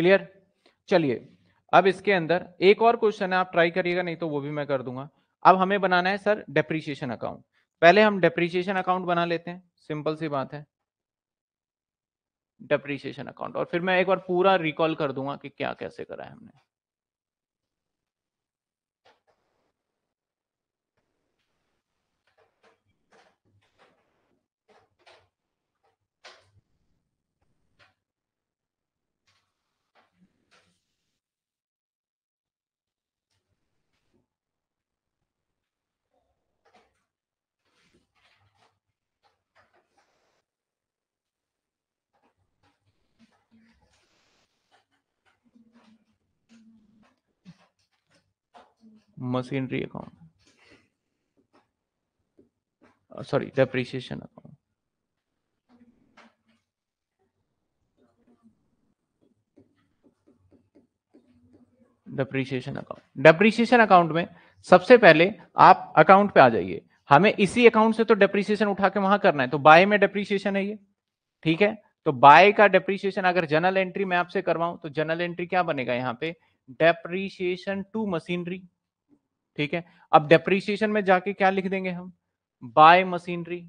क्लियर चलिए, अब इसके अंदर एक और क्वेश्चन है, आप ट्राई करिएगा, नहीं तो वो भी मैं कर दूँगा। अब हमें बनाना है सर डेप्रीशिएशन अकाउंट पहले हम डेप्रीशिएशन अकाउंट बना लेते हैं सिंपल सी बात है। डेप्रीशिएशन अकाउंट और फिर मैं एक बार पूरा रिकॉल कर दूँगा कि क्या कैसे करा है हमने। Machinery account. Sorry sorry account. Depreciation account. Depreciation account में सबसे पहले आप अकाउंट पे आ जाइए। हमें इसी अकाउंट से तो डेप्रीशिएशन उठा के वहाँ करना है तो बाय में डेप्रीशिएशन है ये, ठीक है? तो बाय का डेप्रीशिएशन अगर जनरल एंट्री मैं आपसे करवाऊं तो जनरल एंट्री क्या बनेगा यहाँ पे? डेप्रीशिएशन टू मशीनरी ठीक है? अब डेप्रीसिएशन में जाके क्या लिख देंगे हम? बाय मशीनरी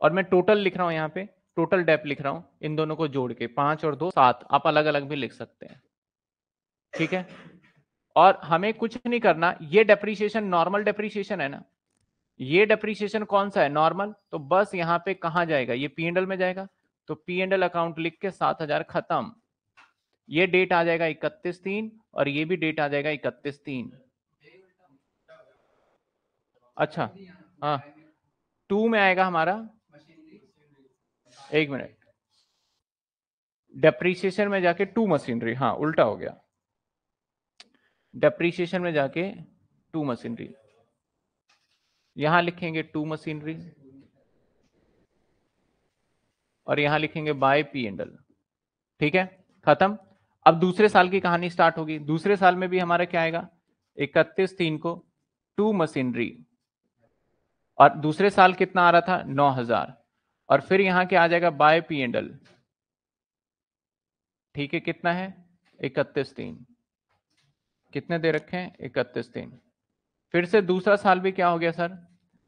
और मैं टोटल लिख रहा हूँ यहाँ पे टोटल डेप लिख रहा हूँ, इन दोनों को जोड़ के, पाँच और दो, सात, आप अलग अलग भी लिख सकते हैं। ठीक है? और हमें कुछ नहीं करना, ये डेप्रीसिएशन नॉर्मल डेप्रीसिएशन है ना? ये डेप्रीसिएशन कौन सा है? नॉर्मल तो बस यहाँ पे कहा जाएगा? ये पी में जाएगा? तो पी अकाउंट लिख के सात हज़ार खत्म। ये डेट आ जाएगा इकतीस तीन और ये भी डेट आ जाएगा इकतीस तीन। अच्छा हाँ। टू में आएगा हमारा। एक मिनट। डेप्रीसिएशन में जाके टू मशीनरी हाँ उल्टा हो गया। डेप्रीसिएशन में जाके टू मशीनरी यहाँ लिखेंगे टू मशीनरी और यहाँ लिखेंगे बाय पी एंडल ठीक है? खत्म? अब दूसरे साल की कहानी स्टार्ट होगी। दूसरे साल में भी हमारा क्या आएगा? इकतीस तीन को टू मशीनरी। और दूसरे साल कितना आ रहा था? नौ हज़ार। और फिर यहाँ क्या आ जाएगा? बाय पी एंडल ठीक है, कितना है? इकतीस तीन। कितने दे रखे हैं? इकतीस तीन। फिर से दूसरा साल भी क्या हो गया, सर?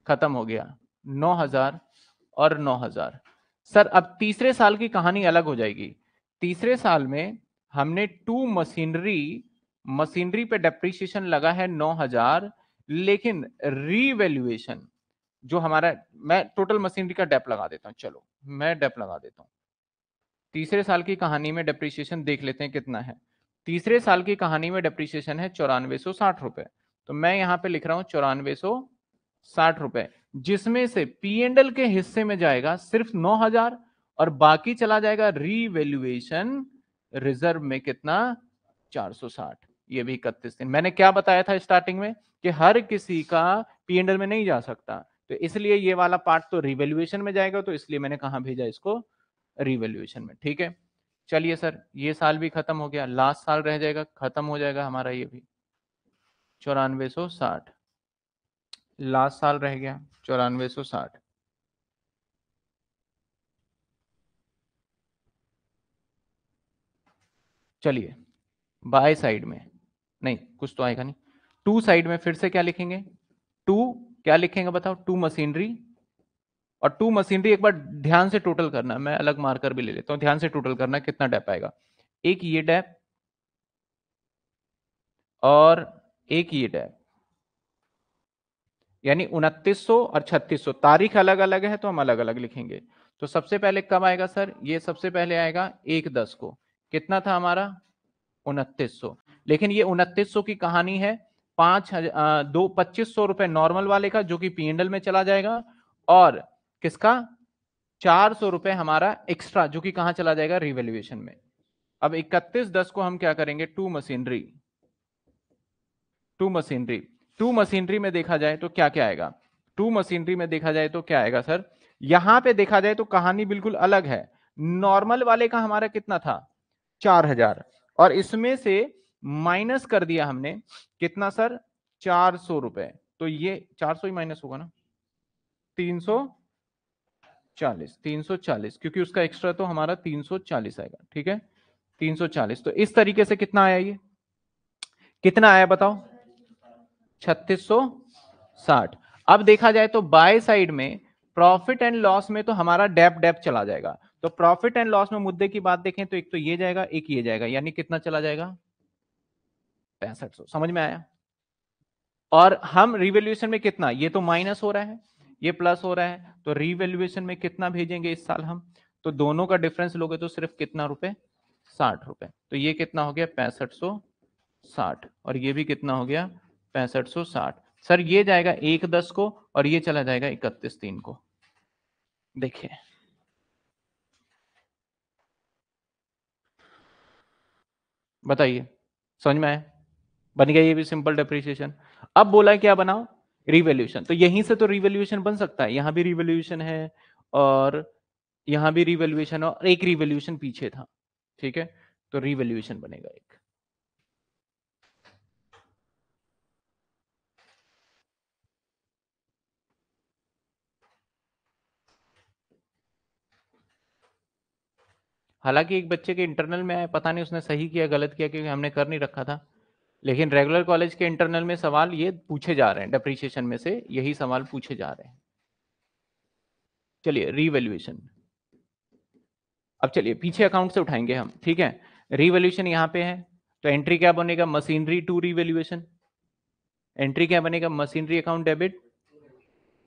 खत्म हो गया। नौ हज़ार और नौ हज़ार। सर, अब तीसरे साल की कहानी अलग हो जाएगी। तीसरे साल में हमने टू मशीनरी मशीनरी पे डेप्रीशिएशन लगा है नौ हज़ार, लेकिन रीवैल्यूएशन जो हमारा, मैं टोटल मशीनरी का डेप लगा देता हूँ, चलो, मैं डेप लगा देता हूँ। तीसरे साल की कहानी में डेप्रीशिएशन देख लेते हैं कितना है। तीसरे साल की कहानी में डेप्रीशिएशन है चौरानवे सौ साठ रुपए। तो मैं यहाँ पे लिख रहा हूँ चौरानवे सौ साठ रुपए, जिसमें से पी एंडल के हिस्से में जाएगा सिर्फ़ नौ हज़ार और बाकी चला जाएगा रीवैल्यूएशन रिज़र्व में कितना? 460 ये भी इकतीस दिन। मैंने क्या बताया था स्टार्टिंग में? कि हर किसी का पीएनडल में नहीं जा सकता। तो इसलिए ये वाला पार्ट तो रिवेल्युएशन में जाएगा तो इसलिए मैंने कहा भेजा इसको? रिवेल्युएशन में। ठीक है? चलिए सर, ये साल भी खत्म हो गया। लास्ट साल रह जाएगा, खत्म हो जाएगा हमारा ये भी। चौरानवे साठ। लास्ट साल रह गया, चौरानवे सौ साठ। चलिए बाय साइड में, नहीं, कुछ तो आएगा नहीं। टू साइड में फिर से क्या लिखेंगे? टू, क्या लिखेंगे बताओ? To machinery. और टू मशीनरी एक बार ध्यान से टोटल करना, मैं अलग मार्कर भी ले लेता हूँ, ध्यान से टोटल करना कितना डेप आएगा। एक ये डेप और एक ये डेप यानी उनतीस और छत्तीस, तारीख अलग अलग है तो हम अलग अलग लिखेंगे। तो सबसे पहले कब आएगा सर? ये सबसे पहले आएगा एक दस को। कितना था हमारा? उनतीस लेकिन ये उनतीस की कहानी है, पाँच दो, पच्चीस सौ रुपए नॉर्मल वाले का, जो कि पीएनडल में चला जाएगा, और किसका? चार सौ रुपए हमारा एक्स्ट्रा जो कि कहाँ चला जाएगा? रिवेल्युएशन में। अब इकतीस दस को हम क्या करेंगे? To machinery to machinery to machinery में देखा जाए तो क्या क्या आएगा? टू मशीनरी में देखा जाए तो क्या आएगा सर यहाँ पे देखा जाए तो कहानी बिल्कुल अलग है। नॉर्मल वाले का हमारा कितना था? चार हज़ार। और इसमें से माइनस कर दिया हमने, कितना सर? चार सौ रुपए। तो ये चार सौ ही माइनस होगा ना? तीन सौ चालीस। तीन सौ चालीस, क्योंकि उसका एक्स्ट्रा तो हमारा तीन सौ चालीस आएगा, ठीक है? तीन सौ चालीस। तो इस तरीके से कितना आया ये? कितना आया बताओ? छत्तीस सौ साठ। अब देखा जाए तो बाय साइड में प्रॉफिट एंड लॉस में तो हमारा डेप डेप चला जाएगा। तो प्रॉफिट एंड लॉस में मुद्दे की बात देखें तो एक तो ये जाएगा, एक ये जाएगा, यानी कितना चला जाएगा? पैंसठ सौ, समझ में आया? और हम रिवेल्यूशन में कितना? ये तो माइनस हो रहा है, ये प्लस हो रहा है तो रिवेल्युएशन में कितना भेजेंगे इस साल हम? तो दोनों का डिफरेंस लोगे तो सिर्फ़ कितना रुपए? साठ रुपए। तो ये कितना हो गया? पैंसठ सौ साठ। और ये भी कितना हो गया? पैंसठ सौ साठ। सर, ये जाएगा एक दस को और ये चला जाएगा इकतीस तीन को। देखिए। बताइए, समझ में आया? बन गया ये भी सिंपल डेप्रिसिएशन अब बोला क्या बनाओ? रिवेल्यूशन तो यहीं से तो रिवेल्यूशन बन सकता है। यहाँ भी रिवेल्यूशन है और यहाँ भी रिवेल्यूशन और एक रिवेल्यूशन पीछे था। ठीक है? तो रिवेल्यूशन बनेगा एक। हालाँकि एक बच्चे के इंटरनल में पता नहीं उसने सही किया, गलत किया, क्योंकि हमने कर नहीं रखा था। लेकिन रेगुलर कॉलेज के इंटरनल में सवाल ये पूछे जा रहे हैं डेप्रीशिएशन में से यही सवाल पूछे जा रहे हैं। चलिए रीवैल्यूएशन अब चलिए, पीछे अकाउंट से उठाएँगे हम, ठीक है? रीवैल्यूएशन यहाँ पे है तो एंट्री क्या बनेगा? मशीनरी टू रीवैल्यूएशन एंट्री क्या बनेगा? Machinery account debit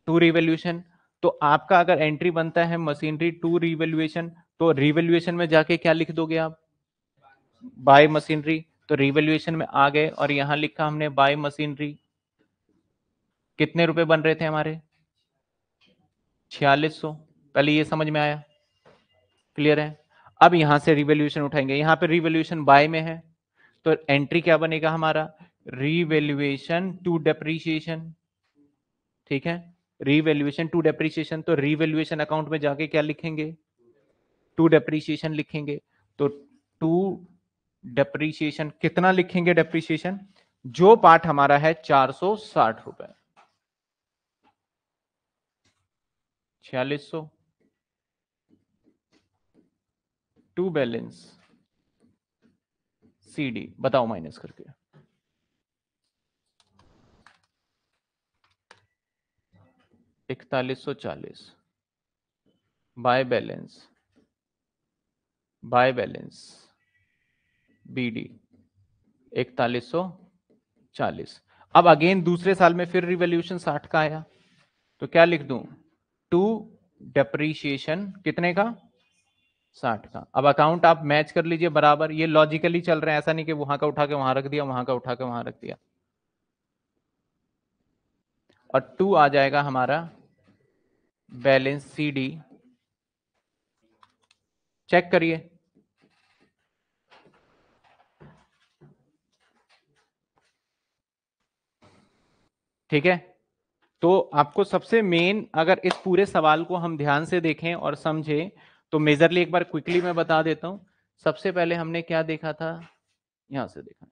to revaluation तो आपका अगर एंट्री बनता है मशीनरी टू रिवेल्युएशन तो रिवेल्युएशन में जाके क्या लिख दोगे आप? बाय मशीनरी तो रिवेल्युएशन में आ गए और यहाँ लिखा हमने बाय मशीनरी कितने रुपए बन रहे थे हमारे? छियालीस सौ। पहले ये समझ में आया। क्लियर है? अब यहाँ से रिवेल्यूशन उठाएँगे। यहाँ पे रिवेल्यूशन बाय में है। तो एंट्री क्या बनेगा हमारा? रिवेल्युएशन टू डेप्रीशिएशन ठीक है? रिवेल्युएशन टू डेप्रीशिएशन तो रिवेल्युएशन अकाउंट में जाके क्या लिखेंगे? टू डेप्रीशिएशन लिखेंगे तो टू डेप्रीशिएशन कितना लिखेंगे डेप्रीशिएशन जो पार्ट हमारा है चार सौ साठ रुपए। छियालीस सौ। To balance. सी डी बताओ माइनस करके। इकतालीस सौ चालीस। By balance. By balance B D इकतालीस सौ चालीस। अब अगेन दूसरे साल में फिर रिवोल्यूशन साठ का आया। तो क्या लिख दू? टू डेप्रीशिएशन कितने का? साठ का। अब अकाउंट आप मैच कर लीजिए बराबर। ये लॉजिकली चल रहे हैं। ऐसा नहीं कि वहाँ का उठा के वहाँ रख दिया, वहाँ का उठा के वहाँ रख दिया। और टू आ जाएगा हमारा बैलेंस सी डी चेक करिए। ठीक है? तो आपको सबसे मेन अगर इस पूरे सवाल को हम ध्यान से देखें और समझें तो मेजरली एक बार क्विकली मैं बता देता हूँ। सबसे पहले हमने क्या देखा था? यहाँ से देखा।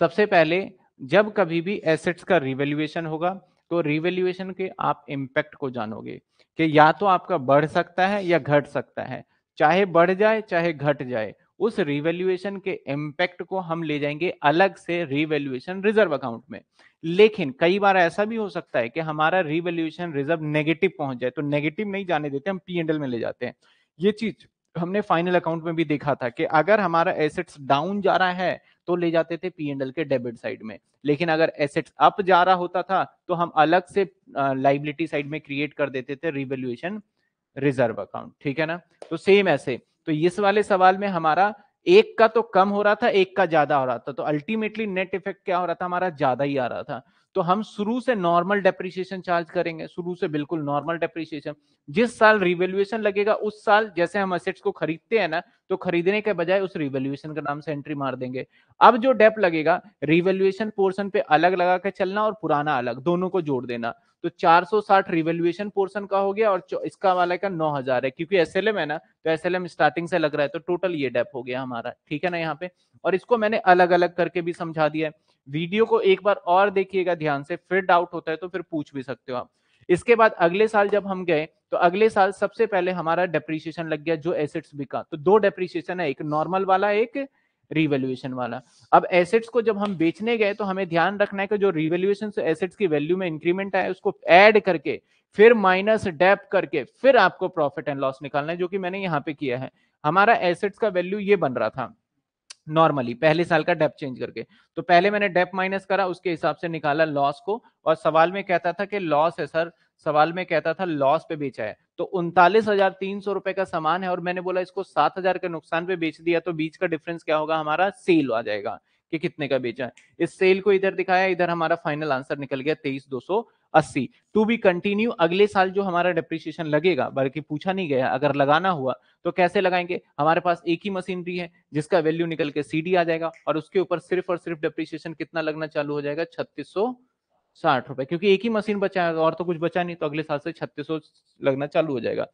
सबसे पहले, जब कभी भी एसेट्स का रिवेल्युएशन होगा तो रिवेल्युएशन के आप इम्पैक्ट को जानोगे कि या तो आपका बढ़ सकता है या घट सकता है। चाहे बढ़ जाए, चाहे घट जाए। उस रिवेल्युएशन के इम्पैक्ट को हम ले जाएँगे अलग से रिवेल्युएशन रिज़र्व अकाउंट में। लेकिन कई बार ऐसा भी हो सकता है कि हमारा रिवेल्युएशन रिज़र्व नेगेटिव पहुँच जाए तो नेगेटिव नहीं जाने देते, हम पी एंडल में ले जाते हैं। ये चीज़ हमने फाइनल अकाउंट में भी देखा था कि अगर हमारा एसेट्स डाउन जा रहा है तो ले जाते थे पी एंड एल के डेबिट साइड में। लेकिन अगर एसेट्स अप जा रहा होता था तो हम अलग से लाइबिलिटी साइड में क्रिएट कर देते थे रिवेल्युएशन रिज़र्व अकाउंट ठीक है ना? तो सेम ऐसे। तो इस वाले सवाल में हमारा एक का तो कम हो रहा था, एक का ज़्यादा हो रहा था। तो अल्टीमेटली नेट इफ़ेक्ट क्या हो रहा था? हमारा ज़्यादा ही आ रहा था। तो हम शुरू से नॉर्मल डेप्रिसिएशन चार्ज करेंगे, शुरू से बिल्कुल नॉर्मल डेप्रिसिएशन जिस साल रिवेल्युएशन लगेगा, उस साल जैसे हम असेट्स को खरीदते हैं ना तो खरीदने के बजाय उस रिवेल्युएशन का नाम से एंट्री मार देंगे। अब जो डेप लगेगा रिवेल्युएशन पोर्शन पे अलग लगा के चलना और पुराना अलग, दोनों को जोड़ देना। तो 460 रिवेल्युएशन पोर्शन का हो गया और इसका वाला का 9000 है, क्योंकि एसएलएम है ना तो एसएलएम स्टार्टिंग से लग रहा है तो टोटल ये डेप हो गया हमारा, ठीक है ना यहाँ पे? और इसको मैंने अलग अलग करके भी समझा दिया है। वीडियो को एक बार और देखिएगा ध्यान से, फिर डाउट होता है तो फिर पूछ भी सकते हो आप। इसके बाद अगले साल जब हम गए तो अगले साल सबसे पहले हमारा डेप्रीशिएशन लग गया जो एसेट्स बिका तो दो डेप्रीशिएशन है, एक नॉर्मल वाला, एक रिवेल्युएशन वाला। अब एसेट्स को जब हम बेचने गए तो हमें ध्यान रखना है कि जो रिवेल्युएशन से एसेट्स की वैल्यू में इंक्रीमेंट आया, उसको ऐड करके, फिर माइनस डेप करके, फिर आपको प्रॉफिट एंड लॉस निकालना है, जो कि मैंने यहाँ पे किया है। हमारा एसेट्स का वैल्यू ये बन रहा था। नॉर्मली पहले साल का डेप चेंज करके। तो पहले मैंने डेप माइनस करा, उसके हिसाब से निकाला लॉस को, और सवाल में कहता था कि लॉस है सर सवाल में कहता था लॉस पे बेचा है। तो उनतालीस हज़ार तीन सौ रुपए का सामान है, और मैंने बोला इसको सात हज़ार के नुकसान पे बेच दिया तो बीच का डिफरेंस क्या होगा? हमारा सेल आ जाएगा कि कितने का बेचा है। इस सेल को इधर दिखाया, इधर हमारा फाइनल आंसर निकल गया तेईस दो सौ। अस्सी। टू बी कंटिन्यू अगले साल जो हमारा डिप्रिशिएशन लगेगा, बल्कि पूछा नहीं गया, अगर लगाना हुआ तो कैसे लगाएँगे? हमारे पास एक ही मशीनरी है, जिसका वैल्यू निकल के सीडी आ जाएगा, और उसके ऊपर सिर्फ़ और सिर्फ़ डिप्रिशिएशन कितना लगना चालू हो जाएगा? छत्तीस सौ साठ रुपए। क्योंकि एक ही मशीन बचा है, और तो कुछ बचा नहीं तो अगले साल से छत्तीस लगना चालू हो जाएगा।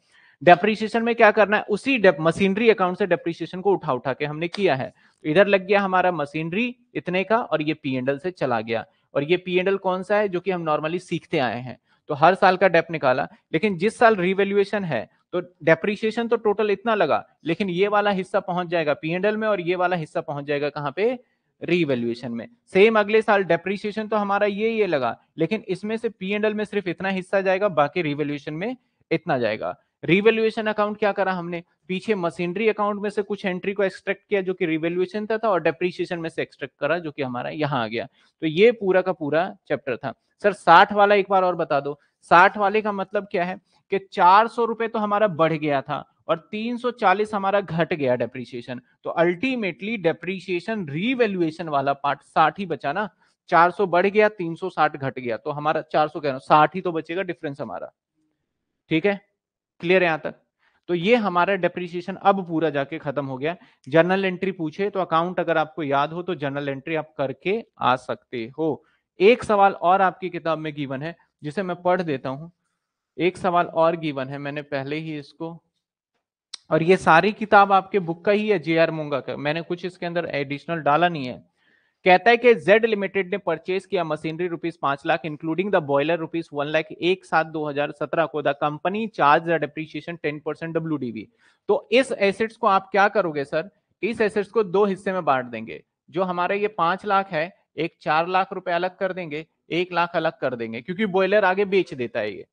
डेप्रिसिएशन में क्या करना है? उसी मशीनरी अकाउंट से डेप्रिसिएशन को उठा उठा के हमने किया है। इधर लग गया हमारा मशीनरी इतने का, और ये पी एंडल से चला गया। और ये पी एंडल कौन सा है, जो कि हम नॉर्मली सीखते आए हैं। तो हर साल का डेप निकाला, लेकिन जिस साल रिवेल्युएशन है तो डेप्रिसिएशन तो टोटल इतना लगा, लेकिन ये वाला हिस्सा पहुँच जाएगा पी में और ये वाला हिस्सा पहुँच जाएगा कहाँ पे? रीवैल्यूएशन में। सेम अगले साल डेप्रिसिएशन तो हमारा ये ये लगा, लेकिन इसमें से पी एंडल में सिर्फ़ इतना हिस्सा जाएगा, बाकी रिवैल्यूएशन में इतना जाएगा। रिवेल्युएशन अकाउंट क्या करा हमने? पीछे मशीनरी अकाउंट में से कुछ एंट्री को एक्सट्रैक्ट किया जो कि रिवेल्युएशन था, था और डेप्रीशिएशन में से एक्सट्रैक्ट करा जो कि हमारा यहाँ आ गया। तो ये पूरा का पूरा चैप्टर था। सर साठ वाला एक बार और बता दो। साठ वाले का मतलब क्या है कि चार सौ रुपए तो हमारा बढ़ गया था और 340 हमारा घट गया डेप्रीशिएशन तो अल्टीमेटली डेप्रीशिएशन रीवैल्यूएशन वाला पार्ट 60 ही बचा ना। 400 बढ़ गया 360 घट गया। तो हमारा 400 कह रहा साठ ही तो बचेगा डिफरेंस हमारा। ठीक है? क्लियर है यहाँ तक? तो ये हमारा डेप्रिसिएशन अब पूरा जाके खत्म हो गया। जर्नल एंट्री पूछे तो अकाउंट अगर आपको याद हो तो जर्नल एंट्री आप करके आ सकते हो। एक सवाल और आपकी किताब में गिवन है, जिसे मैं पढ़ देता हूँ। एक सवाल और गिवन है, मैंने पहले ही इसको। और ये सारी किताब आपके बुक का ही है जे आर मोंगा का। मैंने कुछ इसके अंदर एडिशनल डाला नहीं है। कहता है कि जेड लिमिटेड ने परचेज किया मशीनरी रुपीज़ पाँच lakh including the boiler rupees one lakh एक सात दो हज़ार सत्रह को। The company charge depreciation ten percent W तो इस एसेट्स को आप क्या करोगे सर इस एसेट्स को दो हिस्से में बांट देंगे। जो हमारे ये पाँच लाख है, एक चार लाख रुपए अलग कर देंगे, एक लाख अलग कर देंगे, क्योंकि बॉयलर आगे बेच देता है ये।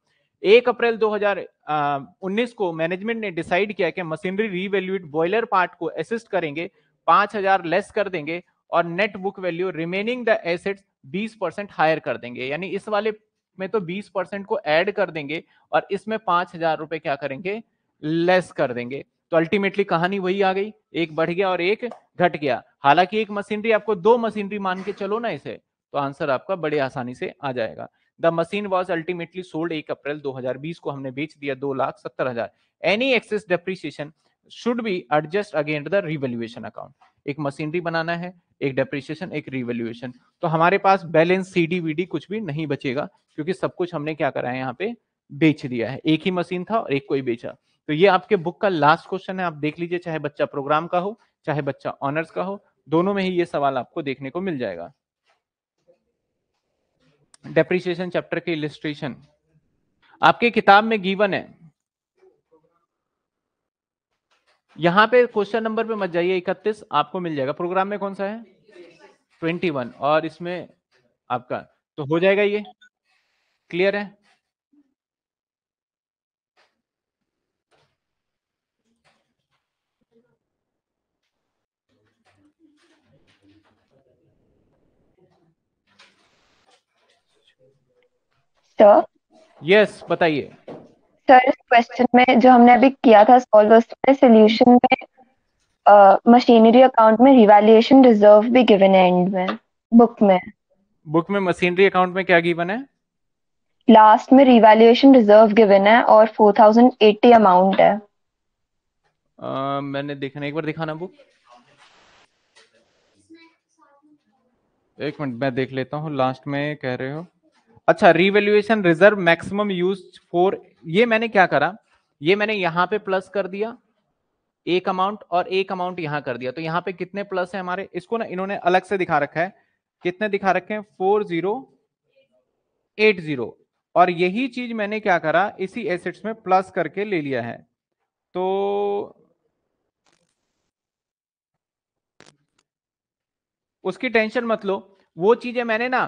एक अप्रैल 2019 को मैनेजमेंट ने डिसाइड किया कि मशीनरी रीवैल्यूएट बॉयलर पार्ट को असिस्ट करेंगे, पाँच हज़ार लेस कर देंगे और net book value remaining the assets 20 percent higher कर देंगे। यानी इस वाले में तो 20 परसेंट को ऐड कर देंगे और इसमें पाँच हज़ार रुपए क्या करेंगे? लेस कर देंगे। तो अल्टीमेटली कहानी वही आ गई। एक बढ़ गया और एक घट गया। हालाँकि एक मशीनरी, आपको दो मशीनरी मान के चलो ना इसे तो आंसर आपका बड़े आसानी से आ जाएगा। The machine was ultimately sold एक अप्रैल 2020 को हमने बेच दिया दो लाख सत्तर हज़ार। Any excess depreciation should be adjust against the revaluation account एक मशीनरी बनाना है एक डेप्रिसिएशन एक रिवेल्युएशन तो हमारे पास बैलेंस सीडी वीडी कुछ भी नहीं बचेगा, क्योंकि सब कुछ हमने क्या करा है, यहाँ पे बेच दिया है। एक ही मशीन था और एक कोई बेचा। तो ये आपके बुक का लास्ट क्वेश्चन है, आप देख लीजिए, चाहे बच्चा प्रोग्राम का हो, चाहे बच्चा ऑनर्स का हो, दोनों में ही ये सवाल आपको देखने को मिल जाएगा। डेप्रिसिएशन चैप्टर के इलिस्ट्रेशन आपके किताब में गीवन है यहाँ पे क्वेश्चन नंबर पे मत जाइए इकतीस आपको मिल जाएगा। प्रोग्राम में कौन सा है? ट्वेंटी वन और इसमें आपका तो हो जाएगा ये। क्लियर है? यस बताइए। सर इस क्वेश्चन में जो हमने अभी किया था सॉल्व उसमें सोल्यूशन में मशीनरी अकाउंट में रिवैल्यूएशन रिज़र्व भी गिवन है एंड में बुक में। बुक में मशीनरी अकाउंट में क्या गिवन है? लास्ट में रिवैल्यूएशन रिज़र्व गिवन है और 4080 अमाउंट है। आ, मैंने देखना एक बार दिखाना बुक एक मिनट मैं देख लेता हूँ लास्ट में कह रहे हो। अच्छा revaluation reserve maximum use for ये मैंने क्या करा? ये मैंने यहाँ पे प्लस कर दिया, एक अमाउंट और एक अमाउंट यहाँ कर दिया। तो यहाँ पे कितने प्लस है हमारे? इसको ना इन्होंने अलग से दिखा रखा है। कितने दिखा रखे हैं? फोर ज़ीरो एट ज़ीरो और यही चीज़ मैंने क्या करा? इसी एसेट्स में प्लस करके ले लिया है। तो उसकी टेंशन मत लो। वो चीज़ें मैंने ना,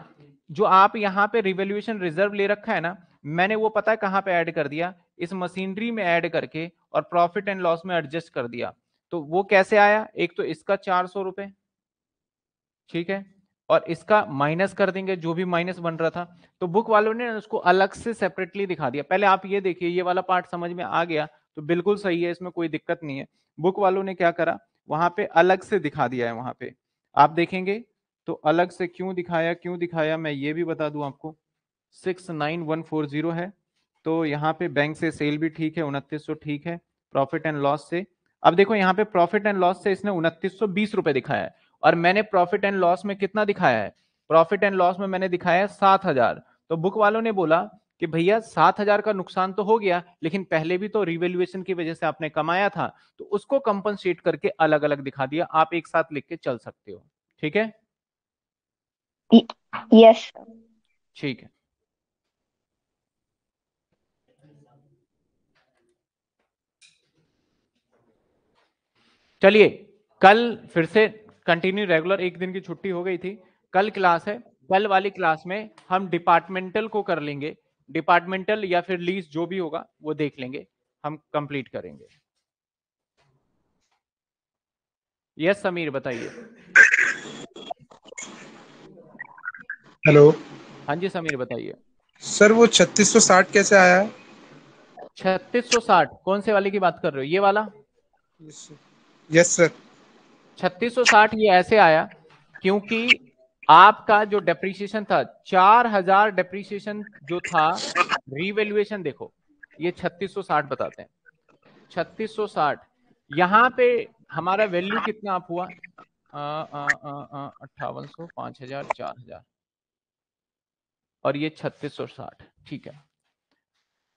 जो आप यहाँ पे रिवोल्यूशन रिज़र्व ले रखा है ना मैंने वो पता है कहाँ पे ऐड कर दिया? इस मशीनरी में ऐड करके और प्रॉफिट एंड लॉस में एडजस्ट कर दिया। तो वो कैसे आया? एक तो इसका चार सौ रुपए। ठीक है? और इसका माइनस कर देंगे, जो भी माइनस बन रहा था। तो बुक वालों ने उसको अलग से सेपरेटली दिखा दिया। पहले आप ये देखिए, ये वाला पार्ट समझ में आ गया तो बिल्कुल सही है, इसमें कोई दिक्कत नहीं है। बुक वालों ने क्या करा? वहाँ पे अलग से दिखा दिया है वहाँ पे। आप देखेंगे तो अलग से क्यों दिखाया क्यों दिखाया, मैं ये भी बता दूँ आपको। Six nine one four zero है। तो यहाँ पे बैंक से सेल भी ठीक है उनतीस सौ ठीक है प्रॉफिट एंड लॉस से। अब देखो यहाँ पे प्रॉफिट एंड लॉस से इसने उनतीस सौ बीस रुपए दिखाया है और मैंने प्रॉफिट एंड लॉस में कितना दिखाया है? प्रॉफिट एंड लॉस में मैंने दिखाया है सात हज़ार। तो बुक वालों ने बोला कि भैया सात हज़ार का नुकसान तो हो गया लेकिन पहले भी तो रिवेल्युएशन की वजह से आपने कमाया था तो उसको कंपनसेट करके अलग अलग दिखा दिया आप एक साथ लिख के चल सकते हो। ठीक है? यस ठीक है। चलिए कल फिर से कंटिन्यू रेगुलर एक दिन की छुट्टी हो गई थी। कल क्लास है कल वाली क्लास में हम डिपार्टमेंटल को कर लेंगे। डिपार्टमेंटल या फिर लीज जो भी होगा वो देख लेंगे। हम कंप्लीट करेंगे। यस समीर बताइए। हेलो हाँ जी समीर बताइए। सर वो 3660 कैसे आया? है 3660 कौन से वाले की बात कर रहे हो? ये वाला? यस सर 3660 ये ऐसे आया क्योंकि आपका जो डेप्रीशिएशन था 4000 डेप्रीशिएशन जो था रिवेल्युएशन देखो, ये 3660 बताते हैं। 3660 यहाँ पे हमारा वैल्यू कितना आप हुआ? अट्ठावन सौ, पाँच हज़ार, चार हज़ार। और ये छत्तीस सौ साठ, ठीक है।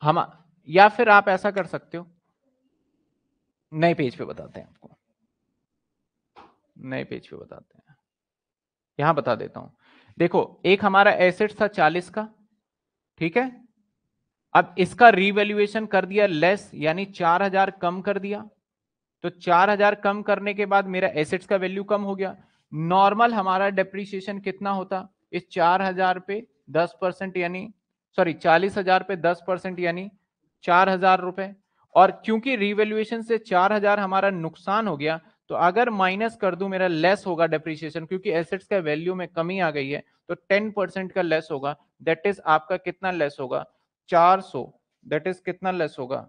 हम, या फिर आप ऐसा कर सकते हो, नए पेज पे बताते हैं आपको। नए पेज पे बताते हैं। यहाँ बता देता हूँ। देखो, एक हमारा एसेट था चालीस का, ठीक है? अब इसका रिवेल्युएशन कर दिया लेस यानी चार हज़ार कम कर दिया। तो चार हज़ार कम करने के बाद मेरा एसेट्स का वैल्यू कम हो गया। नॉर्मल हमारा डेप्रीशिएशन कितना होता? इस चार हज़ार पे दस परसेंट यानी सॉरी चालीस हज़ार पे दस परसेंट यानी चार हज़ार रुपए। और क्योंकि रिवेल्युएशन से चार हज़ार हमारा नुकसान हो गया तो अगर माइनस कर दू, मेरा लेस होगा डेप्रिसिएशन क्योंकि एसेट्स का वैल्यू में कमी आ गई है तो टेन परसेंट का लेस होगा। दैट इज़ आपका कितना लेस होगा? चार सौ। दैट इज़ कितना लेस होगा?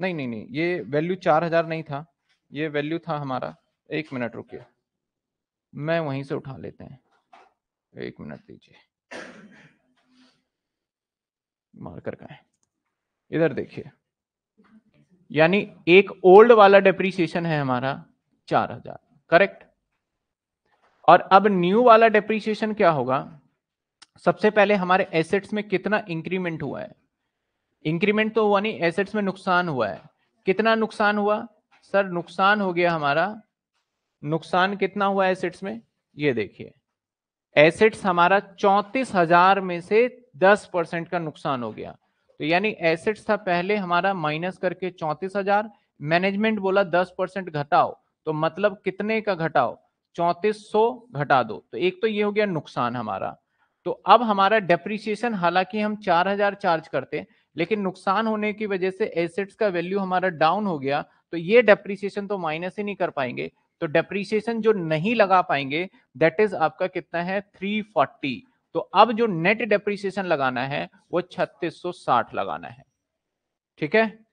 नहीं नहीं नहीं, ये वैल्यू चार हज़ार नहीं था। ये वैल्यू था हमारा। एक मिनट रुकिए। मैं वहीं से उठा लेते हैं। एक मिनट दीजिए। मार्कर का है इधर देखिए। यानी एक ओल्ड वाला डेप्रीसिएशन है हमारा। चार हज़ार। करेक्ट और अब न्यू वाला डेप्रीसिएशन क्या होगा? सबसे पहले हमारे एसेट्स में कितना इंक्रीमेंट हुआ है? इंक्रीमेंट तो हुआ नहीं एसेट्स में नुकसान हुआ है। कितना नुकसान हुआ? सर, नुकसान हो गया हमारा। नुकसान कितना हुआ एसेट्स में? ये देखिए। एसेट्स हमारा चौंतीस हज़ार में से दस परसेंट का नुकसान हो गया। तो यानी एसेट्स था पहले हमारा माइनस करके चौंतीस हज़ार मैनेजमेंट बोला दस परसेंट घटाओ। तो मतलब कितने का घटाओ? चौंतीस घटा दो। तो एक तो ये हो गया नुकसान हमारा। तो अब हमारा डेप्रिसिएशन हालाँकि हम चार हज़ार चार्ज करते लेकिन नुकसान होने की वजह से एसेट्स का वैल्यू हमारा डाउन हो गया तो ये डेप्रिसिएशन तो माइनस ही नहीं कर पाएँगे। तो डेप्रिसिएशन जो नहीं लगा पाएँगे दैट इज़ आपका कितना है? 340 तो अब जो नेट डेप्रिसिएशन लगाना है, वो 3660 लगाना है। ठीक है?